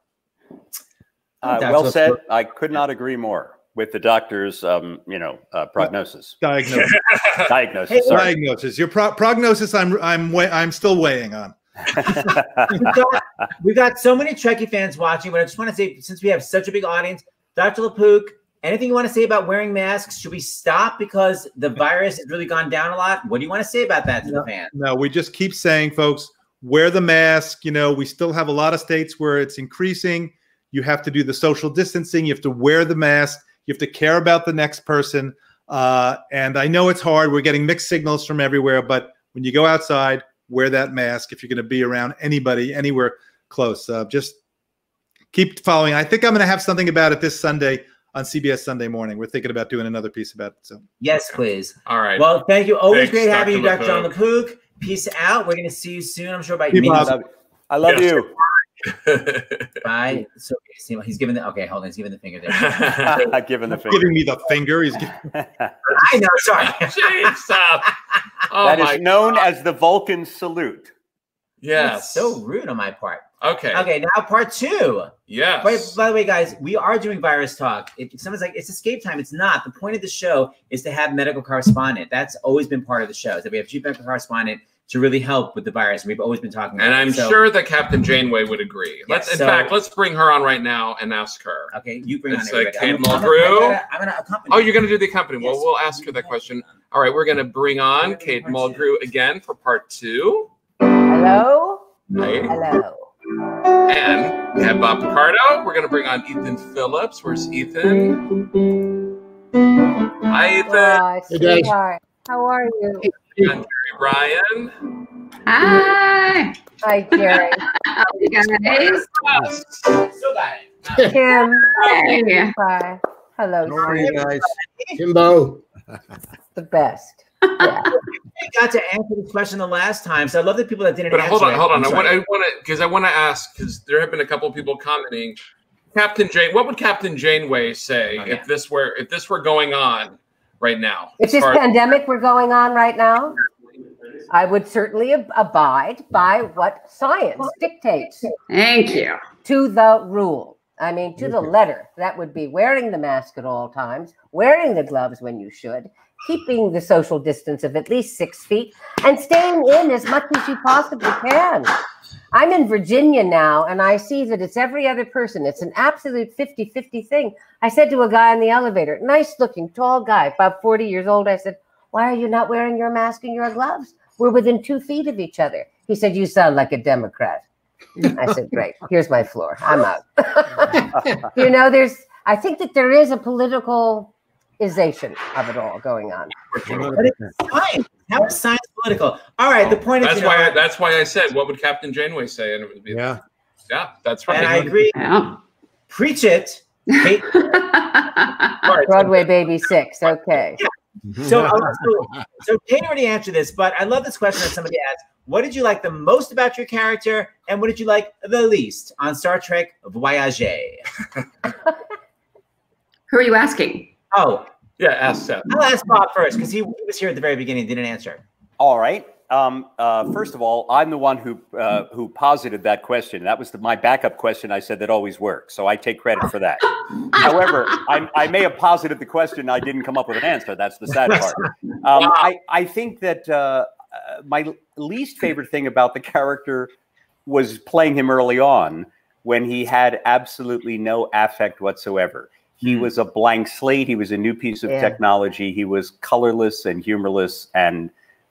Uh, well said. I could not agree more with the doctor's, um, you know, uh, prognosis.
Diagnosis.
diagnosis.
Sorry. Diagnosis. Your pro- prognosis. I'm I'm I'm still weighing on.
we, got, we got so many Trekkie fans watching, but I just want to say, since we have such a big audience, Dr. LaPook, anything you want to say about wearing masks? Should we stop because the virus has really gone down a lot? What do you want to say about that to
no,
the fans?
No, we just keep saying, folks, wear the mask. You know, we still have a lot of states where it's increasing. You have to do the social distancing. You have to wear the mask. You have to care about the next person. Uh, and I know it's hard. We're getting mixed signals from everywhere, but when you go outside, wear that mask if you're going to be around anybody anywhere close. Uh, just keep following. I think I'm going to have something about it this Sunday on CBS Sunday morning. We're thinking about doing another piece about it. So
yes, please.
All right.
Well, thank you. Always
Thanks,
great having you,
Dr.
Dr. Jon LaPook. Peace out. We're going to see you soon. I'm sure by
Keep
minutes.
up.
I love
Yes.
you.
Bye. So he's giving the okay. Hold on, he's giving the finger there.
I given the finger.
giving me the finger. He's giving,
I know. Sorry.
Jeez, stop. Oh
that
my
is known as the Vulcan salute.
Yeah. So rude on my part.
Okay.
Okay, now part two.
Yes.
By, by the way, guys, we are doing virus talk. If someone's like, it's escape time, it's not. The point of the show is to have medical correspondent. That's always been part of the show. Is that we have chief medical correspondent to really help with the virus. We've always been talking about
And. I'm
So-
sure that Captain Janeway would agree. Let's, in
so-
fact, let's bring her on right now and ask her.
Okay, you bring
It's
on
like. Kate
I'm gonna-
Mulgrew.
I'm gonna- I'm gonna accompany
Oh,
you.
you're going to do the accompaniment.
Yes.
Well, we'll ask her that question. All right, we're going to bring on Kate Mulgrew again for part two.
Hello?
Right?
Hello.
And we have Bob Picardo. We're going to bring on Ethan Phillips. Where's Ethan? Hi, Ethan.
Hi,
Hey, guys.
sweetheart. How are you?
And Jeri Ryan.
Hi.
Hi, Jerry.
How you guys?
So got it.
Kim.
Hey.
Hi. Hello,
How are you guys? Kimbo.
The best. Yeah.
I got to answer this question the last time, so I love the people that didn't
But
answer.
hold on,
it.
hold on.
I'm
want. I want to, because I want to ask, because there have been a couple of people commenting. Captain Jane, what would Captain Janeway say
Oh, yeah.
if this were if this were going on right now?
If this
far as-
pandemic were going on right now, I would certainly ab- abide by what science dictates
Thank you.
to the rule. I mean, to the letter. That would be wearing the mask at all times, wearing the gloves when you should, keeping the social distance of at least six feet, and staying in as much as you possibly can. I'm in Virginia now, and I see that it's every other person. It's an absolute 50 50 thing. I said to a guy in the elevator, nice looking, tall guy, about 40 years old, I said, Why are you not wearing your mask and your gloves? We're within two feet of each other. He said, You sound like a Democrat. I said, Great, here's my floor. I'm out. you know, there's, I think that there is a politicalization of it all going on.
But it's science. How is science political? All right, the point is,
That's
you know,
why. I, that's why I said, what would Captain Janeway say? And it would be,
Yeah.
yeah, that's right.
and I agree.
Yeah.
Preach it. Kate-
Broadway Baby Six. Okay.
So, uh, so, so Kate already answered this, but I love this question that somebody asked. What did you like the most about your character, and what did you like the least on Star Trek Voyager?
Who are you asking?
Oh,
Yeah, ask Seth.
I'll ask Bob first because he, he was here at the very beginning, didn't answer.
All right. Um, uh, first of all, I'm the one who uh, who posited that question. That was the, my backup question. I said that always works, so I take credit for that. However, I, I may have posited the question. I didn't come up with an answer. That's the sad part. Um, I I think that uh, uh, my least favorite thing about the character was playing him early on when he had absolutely no affect whatsoever. He was a blank slate. He was a new piece of
Yeah.
technology. He was colorless and humorless and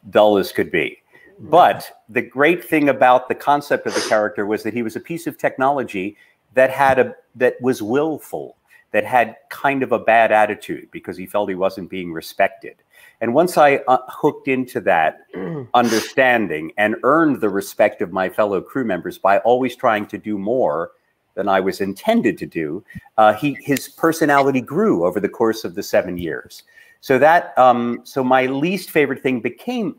dull as could be. But the great thing about the concept of the character was that he was a piece of technology that had a that was willful, that had kind of a bad attitude because he felt he wasn't being respected. And once I uh, hooked into that understanding and earned the respect of my fellow crew members by always trying to do more than I was intended to do, uh, he his personality grew over the course of the seven years. So that um, so my least favorite thing became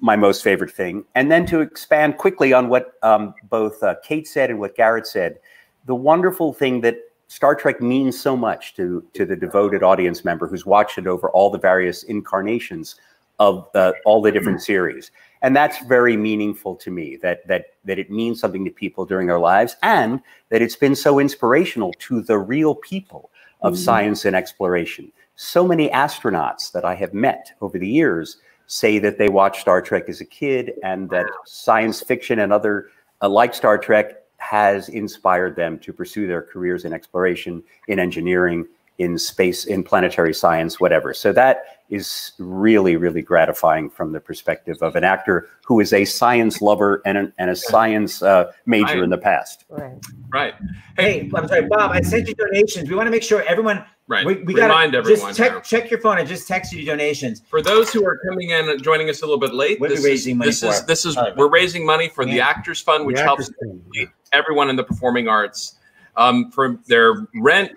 my most favorite thing. And then to expand quickly on what um, both uh, Kate said and what Garret said, the wonderful thing that Star Trek means so much to to the devoted audience member who's watched it over all the various incarnations of uh, all the different series, and that's very meaningful to me. That that that it means something to people during their lives, and that it's been so inspirational to the real people of
Mhm.
science and exploration. So many astronauts that I have met over the years say that they watched Star Trek as a kid, and that science fiction and other uh, like Star Trek has inspired them to pursue their careers in exploration, in engineering, in space, in planetary science, whatever. So that is really, really gratifying from the perspective of an actor who is a science lover and, a- and a science uh, major in the past.
Right.
Right.
Hey, I'm sorry, Bob. I sent you donations. We want to make sure everyone.
Right.
We, we gotta
Remind everyone
Just check, check your phone. I just texted you donations.
For those who are coming in and joining us a little bit late,
What are
this
raising
is
money
this is
for?
this is
All right.
we're raising money for the Actors Fund, which
The
helps
Actors
everyone in the performing arts um, from their rent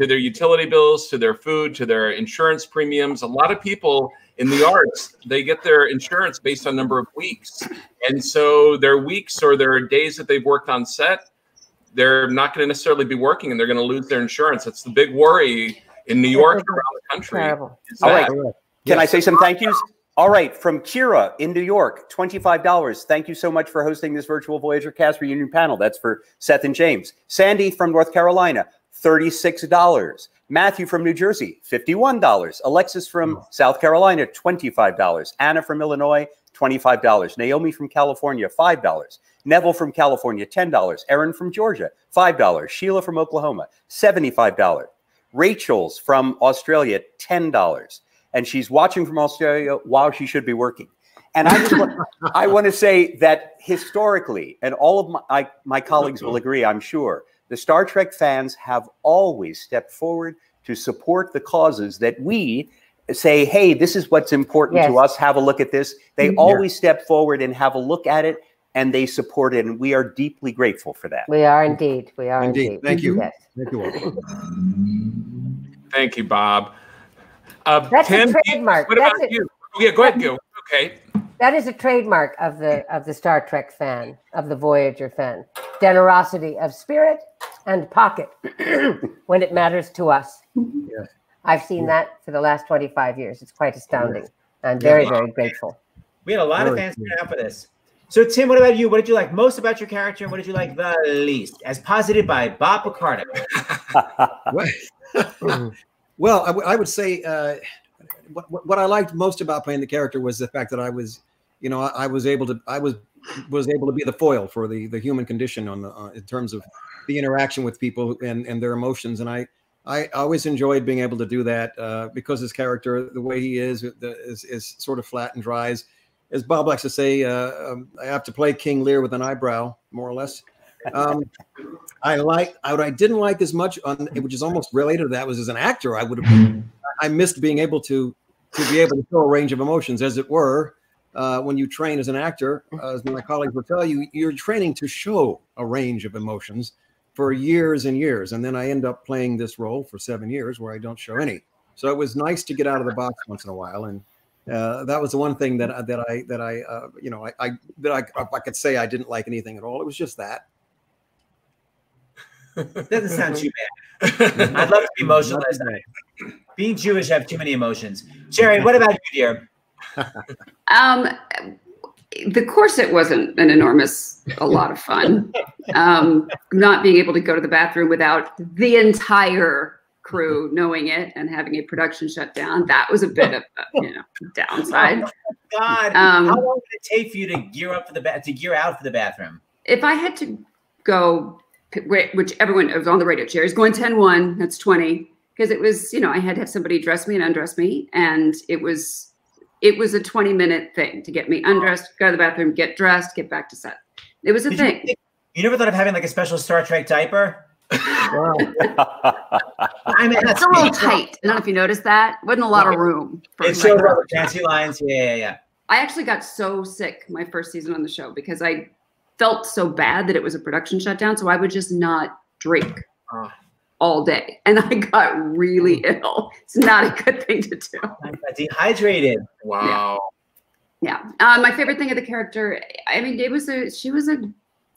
to their utility bills to their food to their insurance premiums. A lot of people in the arts they get their insurance based on number of weeks, and so their weeks or their days that they've worked on set, they're not going to necessarily be working, and they're going to lose their insurance. That's the big worry in New York and around the country.
Terrible.
All right.
that.
Can I say some thank yous? All right. From Kira in New York, $25. Thank you so much for hosting this virtual Voyager cast reunion panel. That's for Seth and James. Sandy from North Carolina, $36. Matthew from New Jersey, $51. Alexis from hmm. South Carolina, $25. Anna from Illinois, $25. Naomi from California, $5. Neville from California, $10. Erin from Georgia, $5. Sheila from Oklahoma, $75. Rachel's from Australia, $10. And she's watching from Australia while she should be working. And I just want, I want to say that historically, and all of my, I, my colleagues will uh-huh. agree, I'm sure, the Star Trek fans have always stepped forward to support the causes that we say, hey, this is what's important to us. Have a look at this. They
Yeah.
always step forward and have a look at it and they support it. And we are deeply grateful for that.
We are indeed. We are
Indeed.
indeed.
Thank you.
Yes.
Thank you all.
Thank you, Bob. Uh,
That's a
Tim,
trademark.
What about
a-
you? Oh, yeah, go ahead, Gil. Okay.
That is a trademark of the of the Star Trek fan, of the Voyager fan. Generosity of spirit and pocket when it matters to us.
Yes.
I've seen that for the last 25 years. It's quite astounding. I'm very,
Yeah.
very grateful.
We had a lot of fans coming out for this. So, Tim, what about you? What did you like most about your character, and what did you like the least, as posited by Bob Picardo?
well, I, w- I would say uh, what, what what I liked most about playing the character was the fact that I was, you know, I, I was able to I was was able to be the foil for the the human condition on the uh, in terms of the interaction with people and and their emotions, and I. I always enjoyed being able to do that uh, because his character, the way he is, the, is, is sort of flat and dry. As, as Bob likes to say, uh, um, I have to play King Lear with an eyebrow, more or less. Um, I like what I didn't like as much on, which is almost related to that, was as an actor. I would have, I missed being able to to be able to show a range of emotions, as it were. Uh, when you train as an actor, uh, as my colleagues will tell you, you're training to show a range of emotions for years and years, and then I end up playing this role for seven years where I don't show any. So it was nice to get out of the box once in a while, and uh, that was the one thing that I- that I that I uh, you know I, I that I I could say I didn't like anything at all. It was just that.
Doesn't sound too bad. I'd love to be emotional as Being Jewish, I have too many emotions. Jeri, what about you, dear?
Um, the corset wasn't an enormous, a lot of fun. Um, not being able to go to the bathroom without the entire crew knowing it and having a production shut down, that was a bit of a, you know downside.
God,
Um,
how long did it take for you to gear up for the ba- to gear out for the bathroom?
if I had to go, wh- which everyone was on the radio chair, is going 10 1, that's 20. Because it was, you know, I had to have somebody dress me and undress me. And it was, it was a 20 minute thing to get me undressed, go to the bathroom, get dressed, get back to set. It was a
Did you
thing.
think- You never thought of having like a special Star Trek diaper? I mean,
It's a little tight. I don't know if you noticed that. Wasn't a lot of room. for
It
my-
shows all the fancy lines. Yeah, yeah, yeah.
I actually got so sick my first season on the show because I felt so bad that it was a production shutdown. So I would just not drink oh. All day. And I got really ill. It's not a good thing to do.
I got dehydrated.
Wow.
Yeah. Uh, my favorite thing of the character, I mean, it was a she was a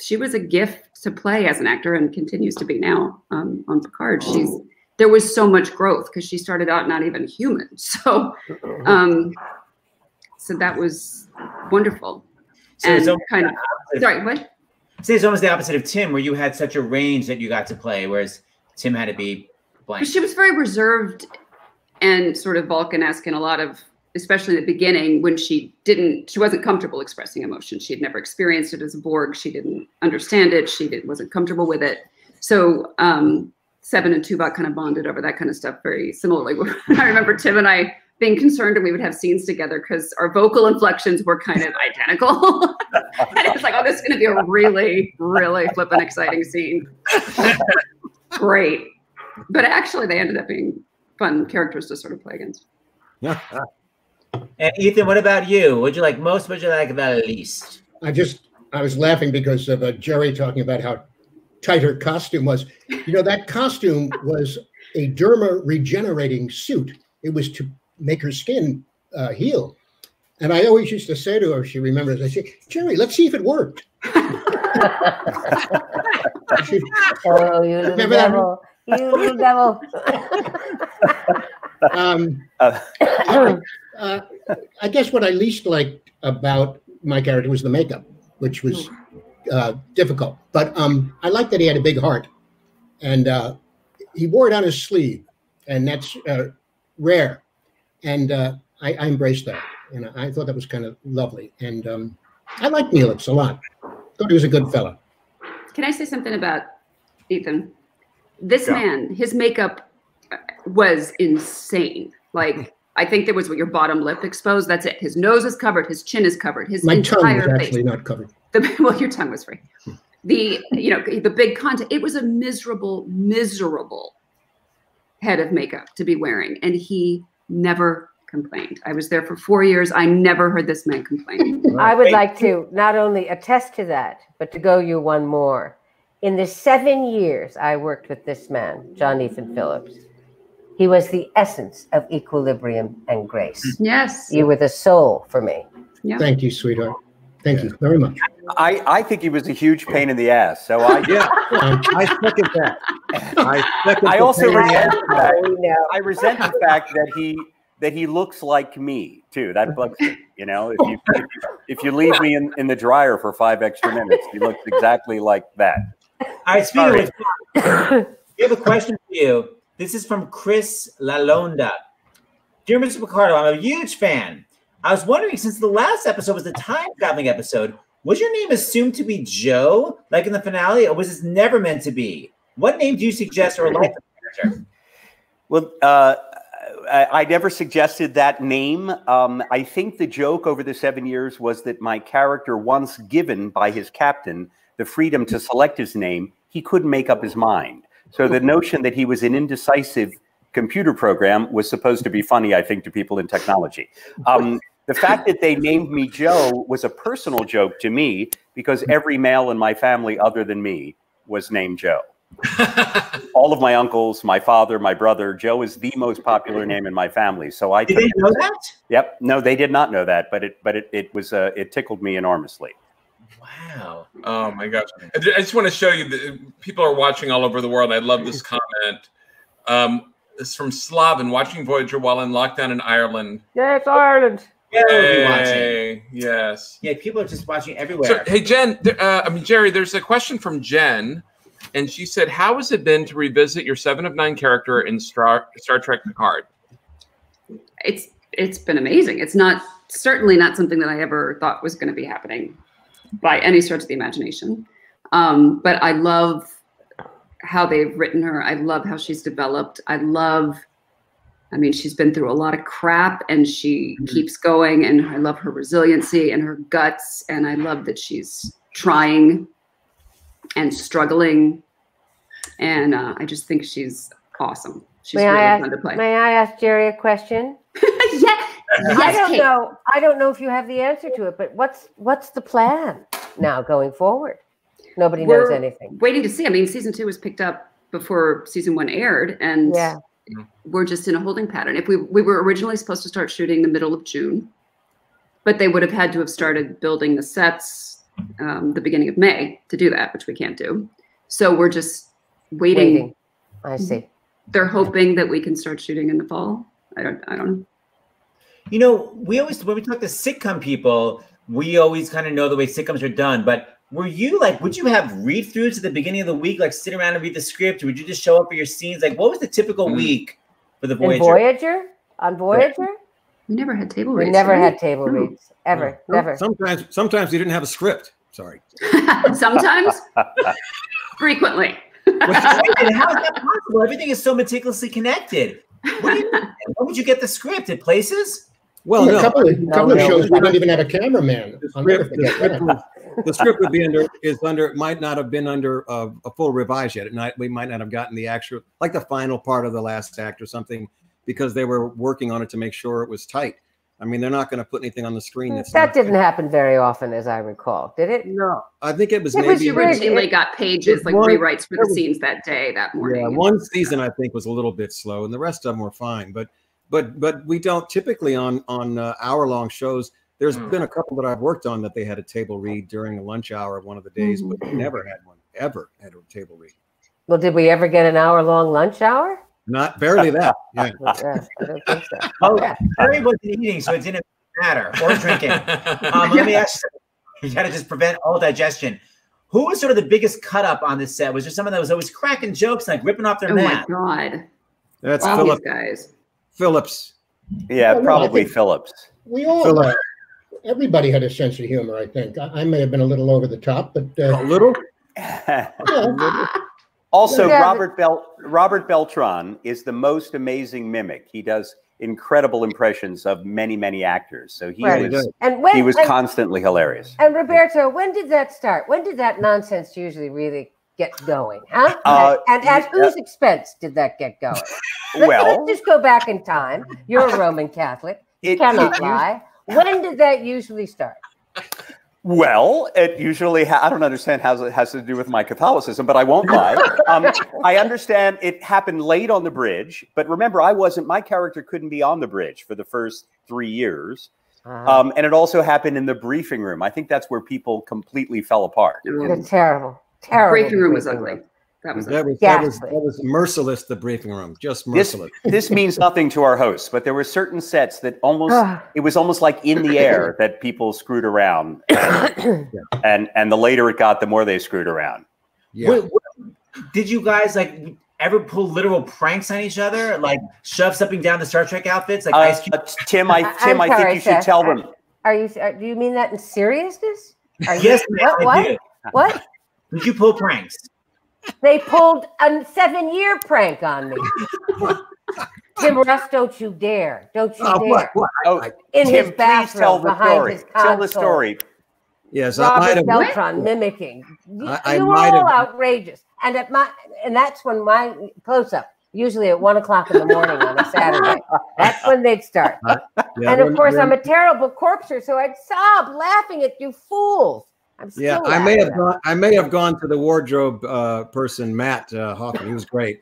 she was a gift to play as an actor and continues to be now um, on Picard. She's there was so much growth because she started out not even human. So um so that was wonderful.
So it's
and
almost
kind of
the
sorry, what?
Say it's almost the opposite of Tim, where you had such a range that you got to play, whereas Tim had to be blank.
She was very reserved and sort of Vulcan-esque in a lot of, especially in the beginning when she didn't, she wasn't comfortable expressing emotion. She had never experienced it as a Borg. She didn't understand it. She didn't, wasn't comfortable with it. So um, Seven and Tuvok kind of bonded over that kind of stuff very similarly. I remember Tim and I being concerned and we would have scenes together because our vocal inflections were kind of identical. and it was like, oh, this is going to be a really, really flippin' exciting scene. Great. But actually, they ended up being fun characters to sort of play against. Yeah.
And Ethan, what about you? What'd you like most? What'd you like the least?
I just I was laughing because of uh, Jeri talking about how tight her costume was. You know that costume was a derma regenerating suit. It was to make her skin uh, heal. And I always used to say to her, if she remembers, I say, Jeri, let's see if it worked.
Oh, you little
Remember that?
devil. You little devil.
um, uh, I guess what I least liked about my character was the makeup, which was uh, difficult. But um, I liked that he had a big heart, and uh, he wore it on his sleeve, and that's uh, rare. And uh, I, I embraced that, and I thought that was kind of lovely. And um, I liked Neelix a lot. Thought he was a good fella.
Can I say something about Ethan? This
Yeah.
man, his makeup was insane. Like, I think there was what your bottom lip exposed. That's it. His nose is covered. His chin is covered. His
My tongue was
entire face.
actually not covered.
The, well, your tongue was free. The you know the big content. It was a miserable, miserable head of makeup to be wearing, and he never complained. I was there for four years. I never heard this man complain.
I would like to not only attest to that, but to go you one more. In the seven years I worked with this man, John Ethan Phillips, he was the essence of equilibrium and grace. Mm.
Yes.
You were the soul for me.
Yeah.
Thank you, sweetheart. Thank you very much.
I, I think he was a huge pain in the ass. So I
Yeah, um, I second that. I second
I also
pain in the
resent
ass.
the fact, I resent the fact that he that he looks like me too. That bugs me. You know, if you if you, if you leave me in, in the dryer for five extra minutes, he looks exactly like that.
All right, speaking of, we have a question for you. This is from Chris Lalonda. Dear Mr. Picardo, I'm a huge fan. I was wondering, since the last episode was the time traveling episode, was your name assumed to be Joe, like in the finale, or was this never meant to be? What name do you suggest or like the character?
Well, uh, I, I never suggested that name. Um, I think the joke over the seven years was that my character, once given by his captain the freedom to select his name, he couldn't make up his mind. So the notion that he was an indecisive computer program was supposed to be funny, I think, to people in technology. Um, the fact that they named me Joe was a personal joke to me because every male in my family, other than me, was named Joe. All of my uncles, my father, my brother, Joe is the most popular name in my family. So I
Did
took
they know
as-
that?
Yep. No, they did not know that, but it but it, it was uh, it tickled me enormously.
Wow.
Oh my gosh! I just want to show you that people are watching all over the world. I love this comment. Um, This is from Slavin watching Voyager while in lockdown in Ireland.
Yeah, it's Ireland.
Yeah, we'll be watching.
Hey, yes.
Yeah, people are just watching
So,
everywhere.
hey Jen, th- uh, I mean Jeri, there's a question from Jen, and she said, "How has it been to revisit your Seven of Nine character in Star Star Trek Picard?"
it's it's been amazing. It's not certainly not something that I ever thought was going to be happening by any stretch of the imagination. Um, but I love how they've written her. I love how she's developed. I love. I mean, she's been through a lot of crap and she keeps going. And I love her resiliency and her guts. And I love that she's trying and struggling. And uh, I just think she's awesome. She's
may
really
ask,
fun to play.
May I ask Jeri a question?
yeah.
I don't
Kate.
know. I don't know if you have the answer to it, but what's what's the plan now going forward? Nobody knows
We're
anything.
Waiting to see. I mean, season two was picked up before season one aired, and
Yeah.
we're just in a holding pattern. If we we were originally supposed to start shooting the middle of June, but they would have had to have started building the sets um, the beginning of May to do that, which we can't do. So we're just waiting.
Waiting. I see.
They're hoping that we can start shooting in the fall. I don't. I don't know.
You know, we always when we talk to sitcom people, we always kind of know the way sitcoms are done. But were you like, would you have read throughs at the beginning of the week, like sit around and read the script? Or would you just show up for your scenes? Like, what was the typical week for the
In
Voyager?
Voyager? On Voyager?
We never had table reads.
We never
right?
had table
No.
reads. Ever.
Some-
Never.
Sometimes, sometimes you didn't have a script. Sorry.
Sometimes, frequently.
Wait a minute, how is that possible? Everything is so meticulously connected. What you mean? When would you get the script at places?
Well,
a
no.
couple of,
No,
couple of
no.
shows we didn't even have a cameraman. I'll
script, the, script was, the script would be under is under might not have been under uh, a full revise yet. It might we might not have gotten the actual like the final part of the last act or something because they were working on it to make sure it was tight. I mean, they're not going to put anything on the screen that's
That didn't happen very often, as I recall. Did it?
No. I think it was
It
maybe
was
We originally got pages like
one-
rewrites for the
was-
scenes that day, that morning.
Yeah, one season I think was a little bit slow, and the rest of them were fine. But but but we don't typically on on uh, hour long shows. There's
Hmm.
been a couple that I've worked on that they had a table read during a lunch hour one of the days, but we never had one ever had a table read.
Well, did we ever get an hour long lunch hour?
Not barely that. Yeah.
Yeah, I don't think so.
Oh, Harry wasn't eating, so it didn't matter, or drinking. Um, let me ask you, you got to just prevent all digestion. Who was sort of the biggest cut up on this set? Was there someone that was always cracking jokes, like ripping off their
Oh my god.
That's
All
Philip
guys.
Phillips.
Yeah,
Well,
probably
think-
Phillips.
We all,
Philip.
uh, everybody had a sense of humor. I think I, I may have been a little over the top, but uh,
A little.
Also,
Yeah,
Robert Bel- Robert Beltran is the most amazing mimic. He does incredible impressions of many, many actors. So he
Right.
was
And when-
he was
and-
constantly hilarious.
And Roberto, when did that start? When did that nonsense usually really get going? Huh?
Uh,
and, and at
yeah.
whose expense did that get going? Let's,
Well-
let's just go back in time. You're a Roman Catholic. You
It-
cannot
it-
lie. When did that usually start?
Well, it usually ha- I don't understand how it has to do with my Catholicism, but I won't lie. Um, I understand it happened late on the bridge, but remember, I wasn't. My character couldn't be on the bridge for the first three years,
Uh-huh.
um, and it also happened in the briefing room. I think that's where people completely fell apart.
It's terrible. Terrible.
Briefing room was ugly.
Room.
That was
That was, that was that was merciless. The briefing room, just
This
merciless.
this means nothing to our hosts, but there were certain sets that almost
Ah.
it was almost like in the air that people screwed around, and and the later it got, the more they screwed around.
Yeah.
Wait, what- did you guys like ever pull literal pranks on each other, like shove something down the Star Trek outfits, like
Uh,
Ice Cube?
Tim, I Tim,
I'm
I think
sorry,
you should
Seth.
tell
Are-
them.
Are you? Are, do you mean that in seriousness? Are you,
Yes, ma'am,
what?
I
What?
do.
What?
Did you pull pranks?
They pulled a seven-year prank on me. Tim Russ, don't you dare! Don't you
Oh,
dare!
what, what?
Oh,
In
Tim,
his
please
bathroom
tell the
behind
story.
his
Tell the story.
Yes, I might have.
Beltran mimicking. You,
I- I
you were all outrageous, and at my and that's when my close-up. Usually at one o'clock in the morning on a Saturday. That's when they'd start.
Uh, yeah,
and of course, I'm a terrible corpser, so I'd sob laughing at you fools. I'm
Yeah, I may have gone. I may have gone to the wardrobe uh, person, Matt uh, Hoffman. He was great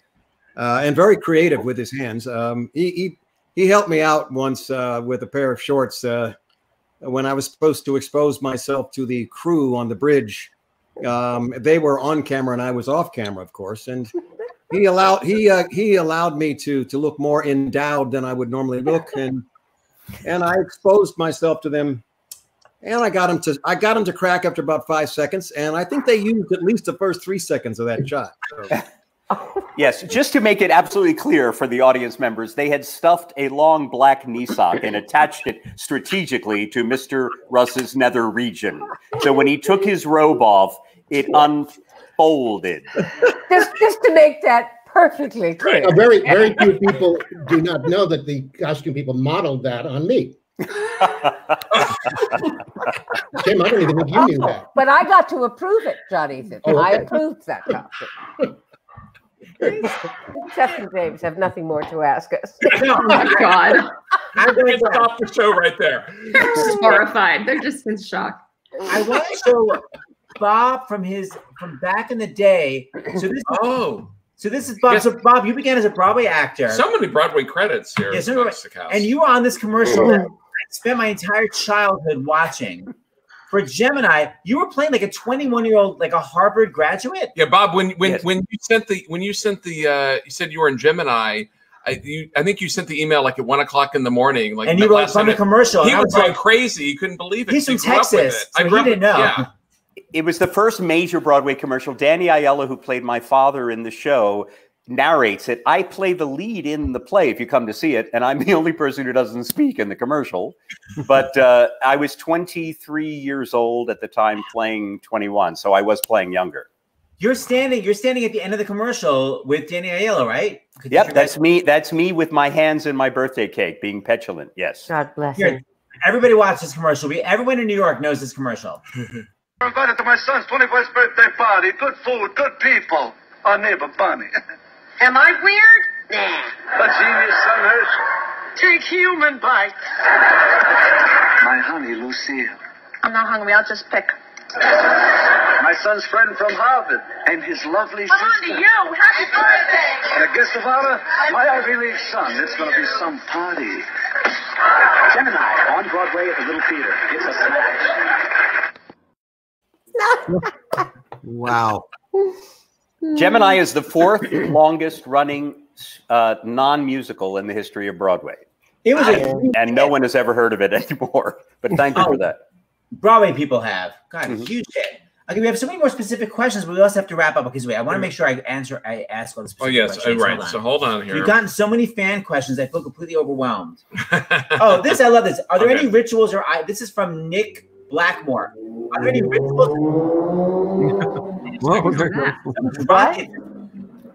uh, and very creative with his hands. Um, he, he he helped me out once uh, with a pair of shorts uh, when I was supposed to expose myself to the crew on the bridge. Um, they were on camera and I was off camera, of course, and he allowed he uh, he allowed me to to look more endowed than I would normally look, and and I exposed myself to them, and I got him to I got him to crack after about five seconds, and I think they used at least the first three seconds of that shot. So,
Yes, just to make it absolutely clear for the audience members, they had stuffed a long black knee sock and attached it strategically to Mr. Russ's nether region. So when he took his robe off, it unfolded.
Just, just to make that perfectly clear.
Now, very, very few people do not know that the costume people modeled that on me. Tim, I don't even think you knew that.
But I got to approve it, John Ethan.
Oh,
I approved that costume. Seth and James have nothing more to ask us.
Oh my God.
I'm going to stop the show right there.
They're just horrified. They're just in shock.
I want to show Bob from his from back in the day. So this
oh.
So this is Bob. So Bob, you began as a Broadway actor.
So many Broadway credits here.
Yeah,
at
so
House.
and you were on this commercial oh. that I spent my entire childhood watching. For Gemini, you were playing like a 21 year old, like a Harvard graduate.
Yeah, Bob. When when when you sent the when you sent the uh, you said you were in Gemini. I, you, I think you sent the email like at one o'clock in the morning, like
And you were
last
from the commercial,
He was
was
going
like-
crazy. He couldn't believe it.
He's from
grew up with
Texas,
it. I
so
grew
he didn't know.
Yeah.
It was the first major Broadway commercial. Danny Aiello, who played my father in the show, narrates it. I play the lead in the play if you come to see it, and I'm the only person who doesn't speak in the commercial. But uh, I was 23 years old at the time, playing 21, so I was playing younger.
You're standing. You're standing at the end of the commercial with Danny Aiello, right? Could
Yep, that's me. That's me with my hands in my birthday cake, being petulant. Yes.
God bless
you. everybody watch this commercial. We, everyone in New York knows this commercial.
I'm invited to my son's 21st birthday party. Good food, good people. Our neighbor, Bonnie.
Am I weird? Nah.
A genius, Sunhurst.
Take human bites.
My honey, Lucille.
I'm not hungry. I'll just pick.
My son's friend from Harvard. And his lovely
I'm on to you. Happy birthday.
And a guest of honor, my Ivy League son. It's going to be some party.
Gemini on Broadway at the Little Theater. It's a smash.
Wow.
Gemini is the fourth longest running uh, non musical in the history of Broadway.
It was a
and no one has ever heard of it anymore. But thank you
Oh.
for that.
Broadway people have. God,
Mm-hmm.
huge hit. Okay, we have so many more specific questions, but we also have to wrap up because wait, I want to make sure I answer. I ask all the
Oh
specific
yes,
questions.
oh, right.
Hold.
So hold on here.
You've gotten so many fan questions. I feel completely overwhelmed. oh, this I love this. Are there any rituals or I? This is from Nick Blackmore. Are there any rituals? Rocket.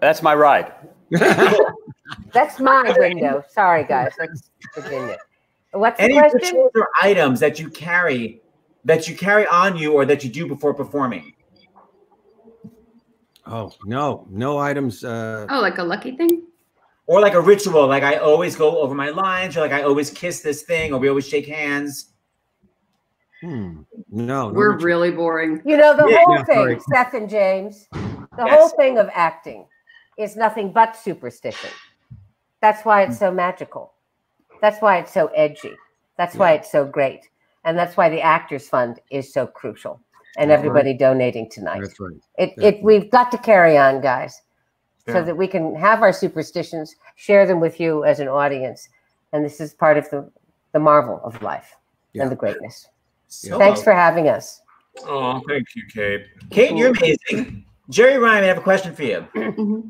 That's my ride.
That's my window. Sorry, guys. That's Virginia. What's the
Any
question?
rituals or items that you carry that you carry on you or that you do before performing?
Oh no, no items. Uh,
Oh, like a lucky thing?
Or like a ritual, like I always go over my lines, or like I always kiss this thing, or we always shake hands.
Hmm, no, no
We're
ritual.
really boring.
You know, the
Yeah,
whole
yeah,
thing,
sorry.
Seth and James, the
Yes.
whole thing of acting is nothing but superstition. That's why it's so magical. That's why it's so edgy. That's why it's so great. And that's why the Actors Fund is so crucial. And
That's
everybody donating tonight.
That's right.
It,
That's
it we've got to carry on, guys,
Yeah.
so that we can have our superstitions, share them with you as an audience, and this is part of the the marvel of life and the greatness.
So-
Thanks for having us.
Oh, thank you, Kate.
Kate, you're amazing. Jeri Ryan, I have a question for you.
Mm-hmm.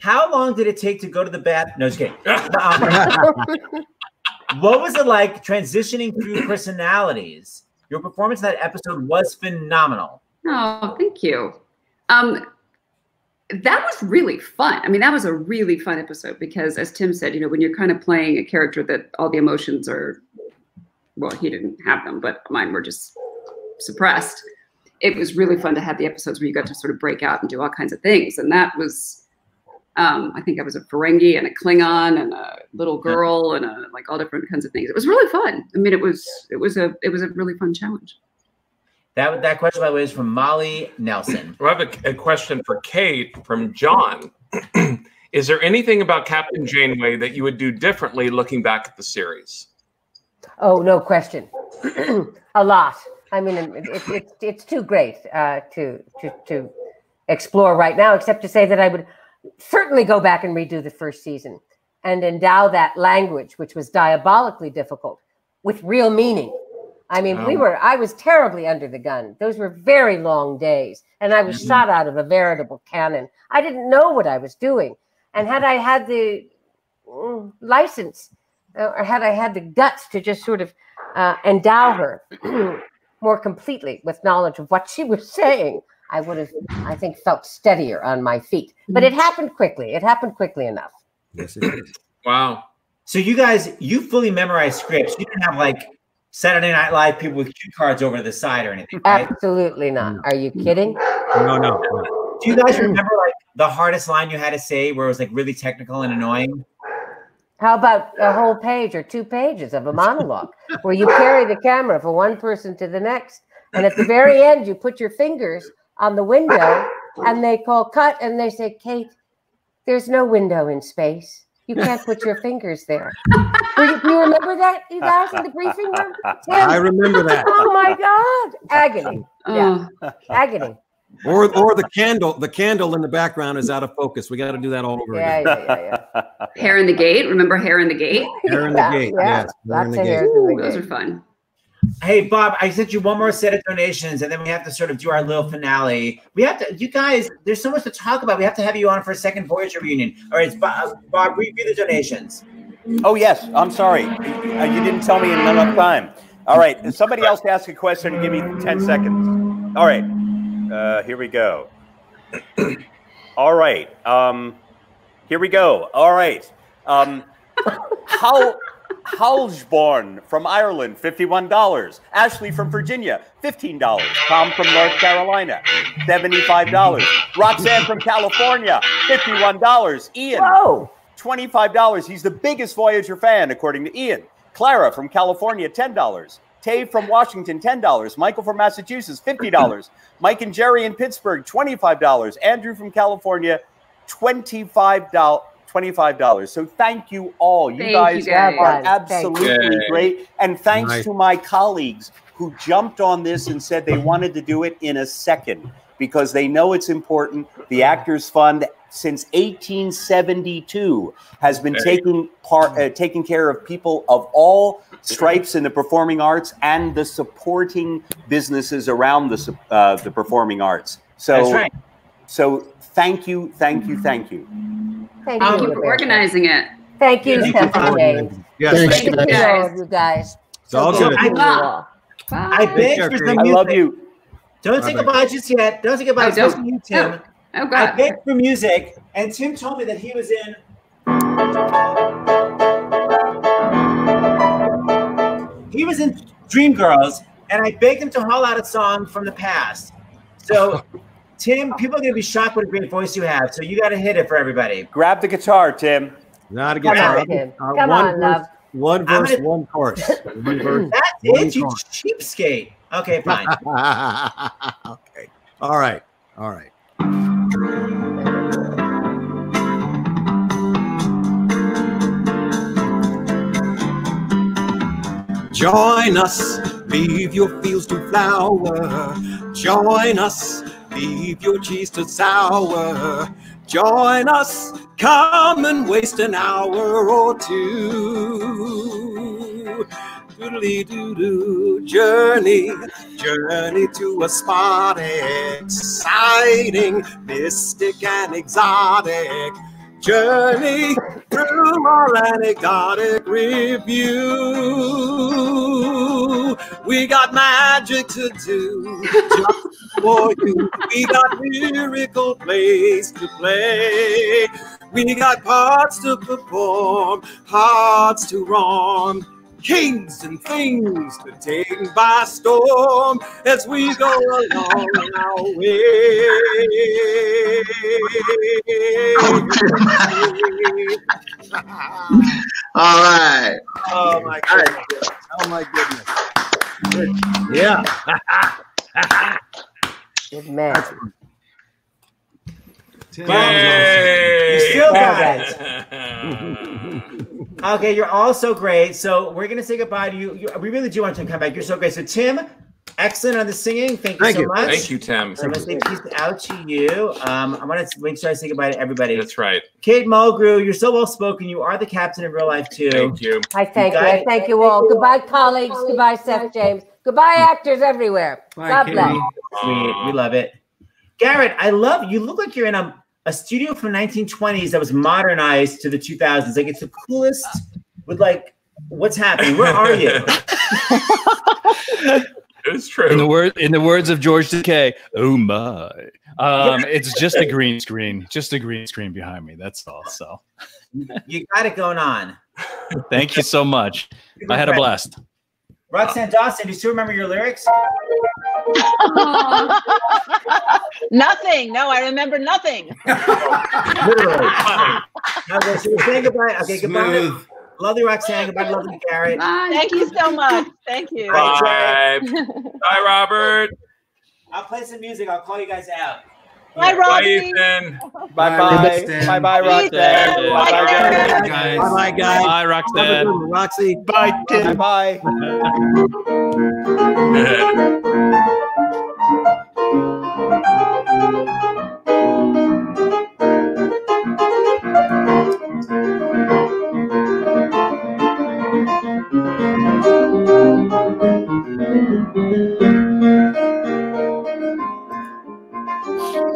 How long did it take to go to the bath? No, just kidding. Um, what was it like transitioning through personalities? Your performance in that episode was phenomenal.
Oh, thank you. Um, that was really fun. I mean, that was a really fun episode because, as Tim said, you know, when you're kind of playing a character that all the emotions are, well, he didn't have them, but mine were just suppressed. It was really fun to have the episodes where you got to sort of break out and do all kinds of things, and that was. Um, I think I was a Ferengi and a Klingon and a little girl and a, like all different kinds of things. It was really fun. I mean, it was it was a it was a really fun challenge.
That that question, by the way, is from Molly Nelson.
We have a, a question for Kate from John. is there anything about Captain Janeway that you would do differently looking back at the series?
Oh, no question. a lot. I mean, it, it, it's it's too great uh, to to to explore right now. Except to say that I would certainly go back and redo the first season and endow that language, which was diabolically difficult, with real meaning. I mean, we
Um,
were, I was terribly under the gun. Those were very long days, and I was
Mhm.
shot out of a veritable cannon. I didn't know what I was doing. And had I had the mm, license, or had I had the guts to just sort of uh, endow her more completely with knowledge of what she was saying, I would have, I think, felt steadier on my feet. But it happened quickly. It happened quickly enough.
Yes, it is.
Wow.
So you guys, you fully memorized scripts. You didn't have like Saturday Night Live people with cue cards over to the side or anything, right?
Absolutely not. Are you kidding?
No, no.
Do you guys remember like the hardest line you had to say where it was like really technical and annoying?
How about a whole page or two pages of a monologue where you carry the camera from one person to the next? And at the very end, you put your fingers on the window and they call cut and they say, Kate, there's no window in space. You can't put your fingers there. Do you, you remember that, you guys, in the briefing room? Tim?
I remember that.
Oh my God. Agony. Mm. Yeah. Agony.
Or or the candle, the candle in the background is out of focus. We got to do that all over
Yeah,
again.
yeah, yeah, yeah.
Hair in the Gate. Remember Hair in the Gate?
Hair in the gate.
yeah.
Yes. Hair in the gate.
hairs in the
Ooh, those are fun.
Hey Bob, I sent you one more set of donations, and then we have to sort of do our little finale. We have to, you guys. There's so much to talk about. We have to have you on for a second Voyager reunion. All right, Bob. Bob, read me the donations.
Oh yes, I'm sorry. Uh, you didn't tell me in enough time. All right, somebody else ask a question and give me 10 seconds. All right, uh, here we go. All right, um, here we go. All right, um, how Halsborn from Ireland, fifty-one dollars. Ashley from Virginia, fifteen dollars. Tom from North Carolina, seventy-five dollars. Roxanne from California, fifty-one dollars. Ian,
Whoa.
$25. He's the biggest Voyager fan, according to Ian. Clara from California, $10. Tave from Washington, $10. Michael from Massachusetts, $50. Mike and Jerry in Pittsburgh, $25. Andrew from California, $25. $25. So thank you all. You
Thank
guys,
you guys.
are absolutely
Yay.
great. And thanks
Nice.
to my colleagues who jumped on this and said they wanted to do it in a second because they know it's important. The Actors Fund since 1872 has been
Hey.
taking part uh, taking care of people of all stripes in the performing arts and the supporting businesses around the uh, the performing arts. So
That's right.
so thank you, thank you, thank you.
Thank
Thank
you.
you for organizing it.
Thank you,
Thank you,
Stephanie
Yes. Thank you.
Thank you
Thank
guys.
you, you guys.
It's all
So
good.
to see you.
I
Bye.
begged for
Kate.
some
I love you.
Don't say
Bye-bye.
goodbye just yet. Don't say goodbye. Especially
don't.
you, Tim.
Oh, oh
I
God.
begged for music, and Tim told me that he was in. He was in Dreamgirls, and I begged him to haul out a song from the past. So, Tim, people are gonna be shocked what a great voice you have. So you got to hit it for everybody.
Grab the guitar, Tim.
Not a
Come
guitar.
on, Tim.
Uh,
Come
one
on,
verse,
love.
One verse,
gonna-
one chorus. One verse,
That's
one
it, you cheapskate. Okay, fine.
okay. All right. All right. Join us, leave your fields to flower. Join us, leave your cheese to sour. Join us, come and waste an hour or two. Doodly doo doo, journey, journey to a spot exciting, mystic and exotic. Journey through our anecdotic revue. We got magic to do just for you. We got miracle plays to play. We got parts to perform, hearts to wrong, kings and things to take by storm as we go along our way.
All right.
Oh my goodness. Oh my goodness. Yeah.
Good man.
You still got it.
it.
Okay, you're all so great. So we're gonna say goodbye to you. you we really do want to come back. You're so great. So Tim, excellent on the singing. Thank you
Thank
so
you.
much.
Thank you, Tim.
So I'm gonna say peace out to you. Um, I want to make sure I say goodbye to everybody.
That's right.
Kate Mulgrew, you're so well spoken. You are the captain in real life too.
Thank you.
I thank you.
guys-
I thank you all. Goodbye, colleagues. Goodbye, Seth James. Goodbye, actors everywhere. God bless.
Sweet. We love it. Garret, I love you. Look like you're in a, a studio from 1920s that was modernized to the 2000s. Like it's the coolest. With like, what's happening? Where are you?
It's true.
In the word, in the words of George Takei, oh my! Um, it's just a green screen, just a green screen behind me. That's all. So,
you got it going on.
thank you so much. I had a blast.
Roxann Dawson, do you still remember your lyrics?
nothing. No, I remember nothing.
Literally. okay, so we're saying goodbye. Okay, goodbye.
Smooth.
Lovely Roxann. Goodbye, lovely Garret.
Thank you so much. Thank you.
Bye. Bye, Robert.
I'll play some music. I'll call you guys out.
Bye,
Bye, Ethan.
Bye bye.
Roxann.
Bye bye, Roxann.
Ethan.
Bye bye,
guys.
Bye, guys.
Bye, Roxann.
Roxy.
Bye,
Bye
Tim.
bye.
Thank you.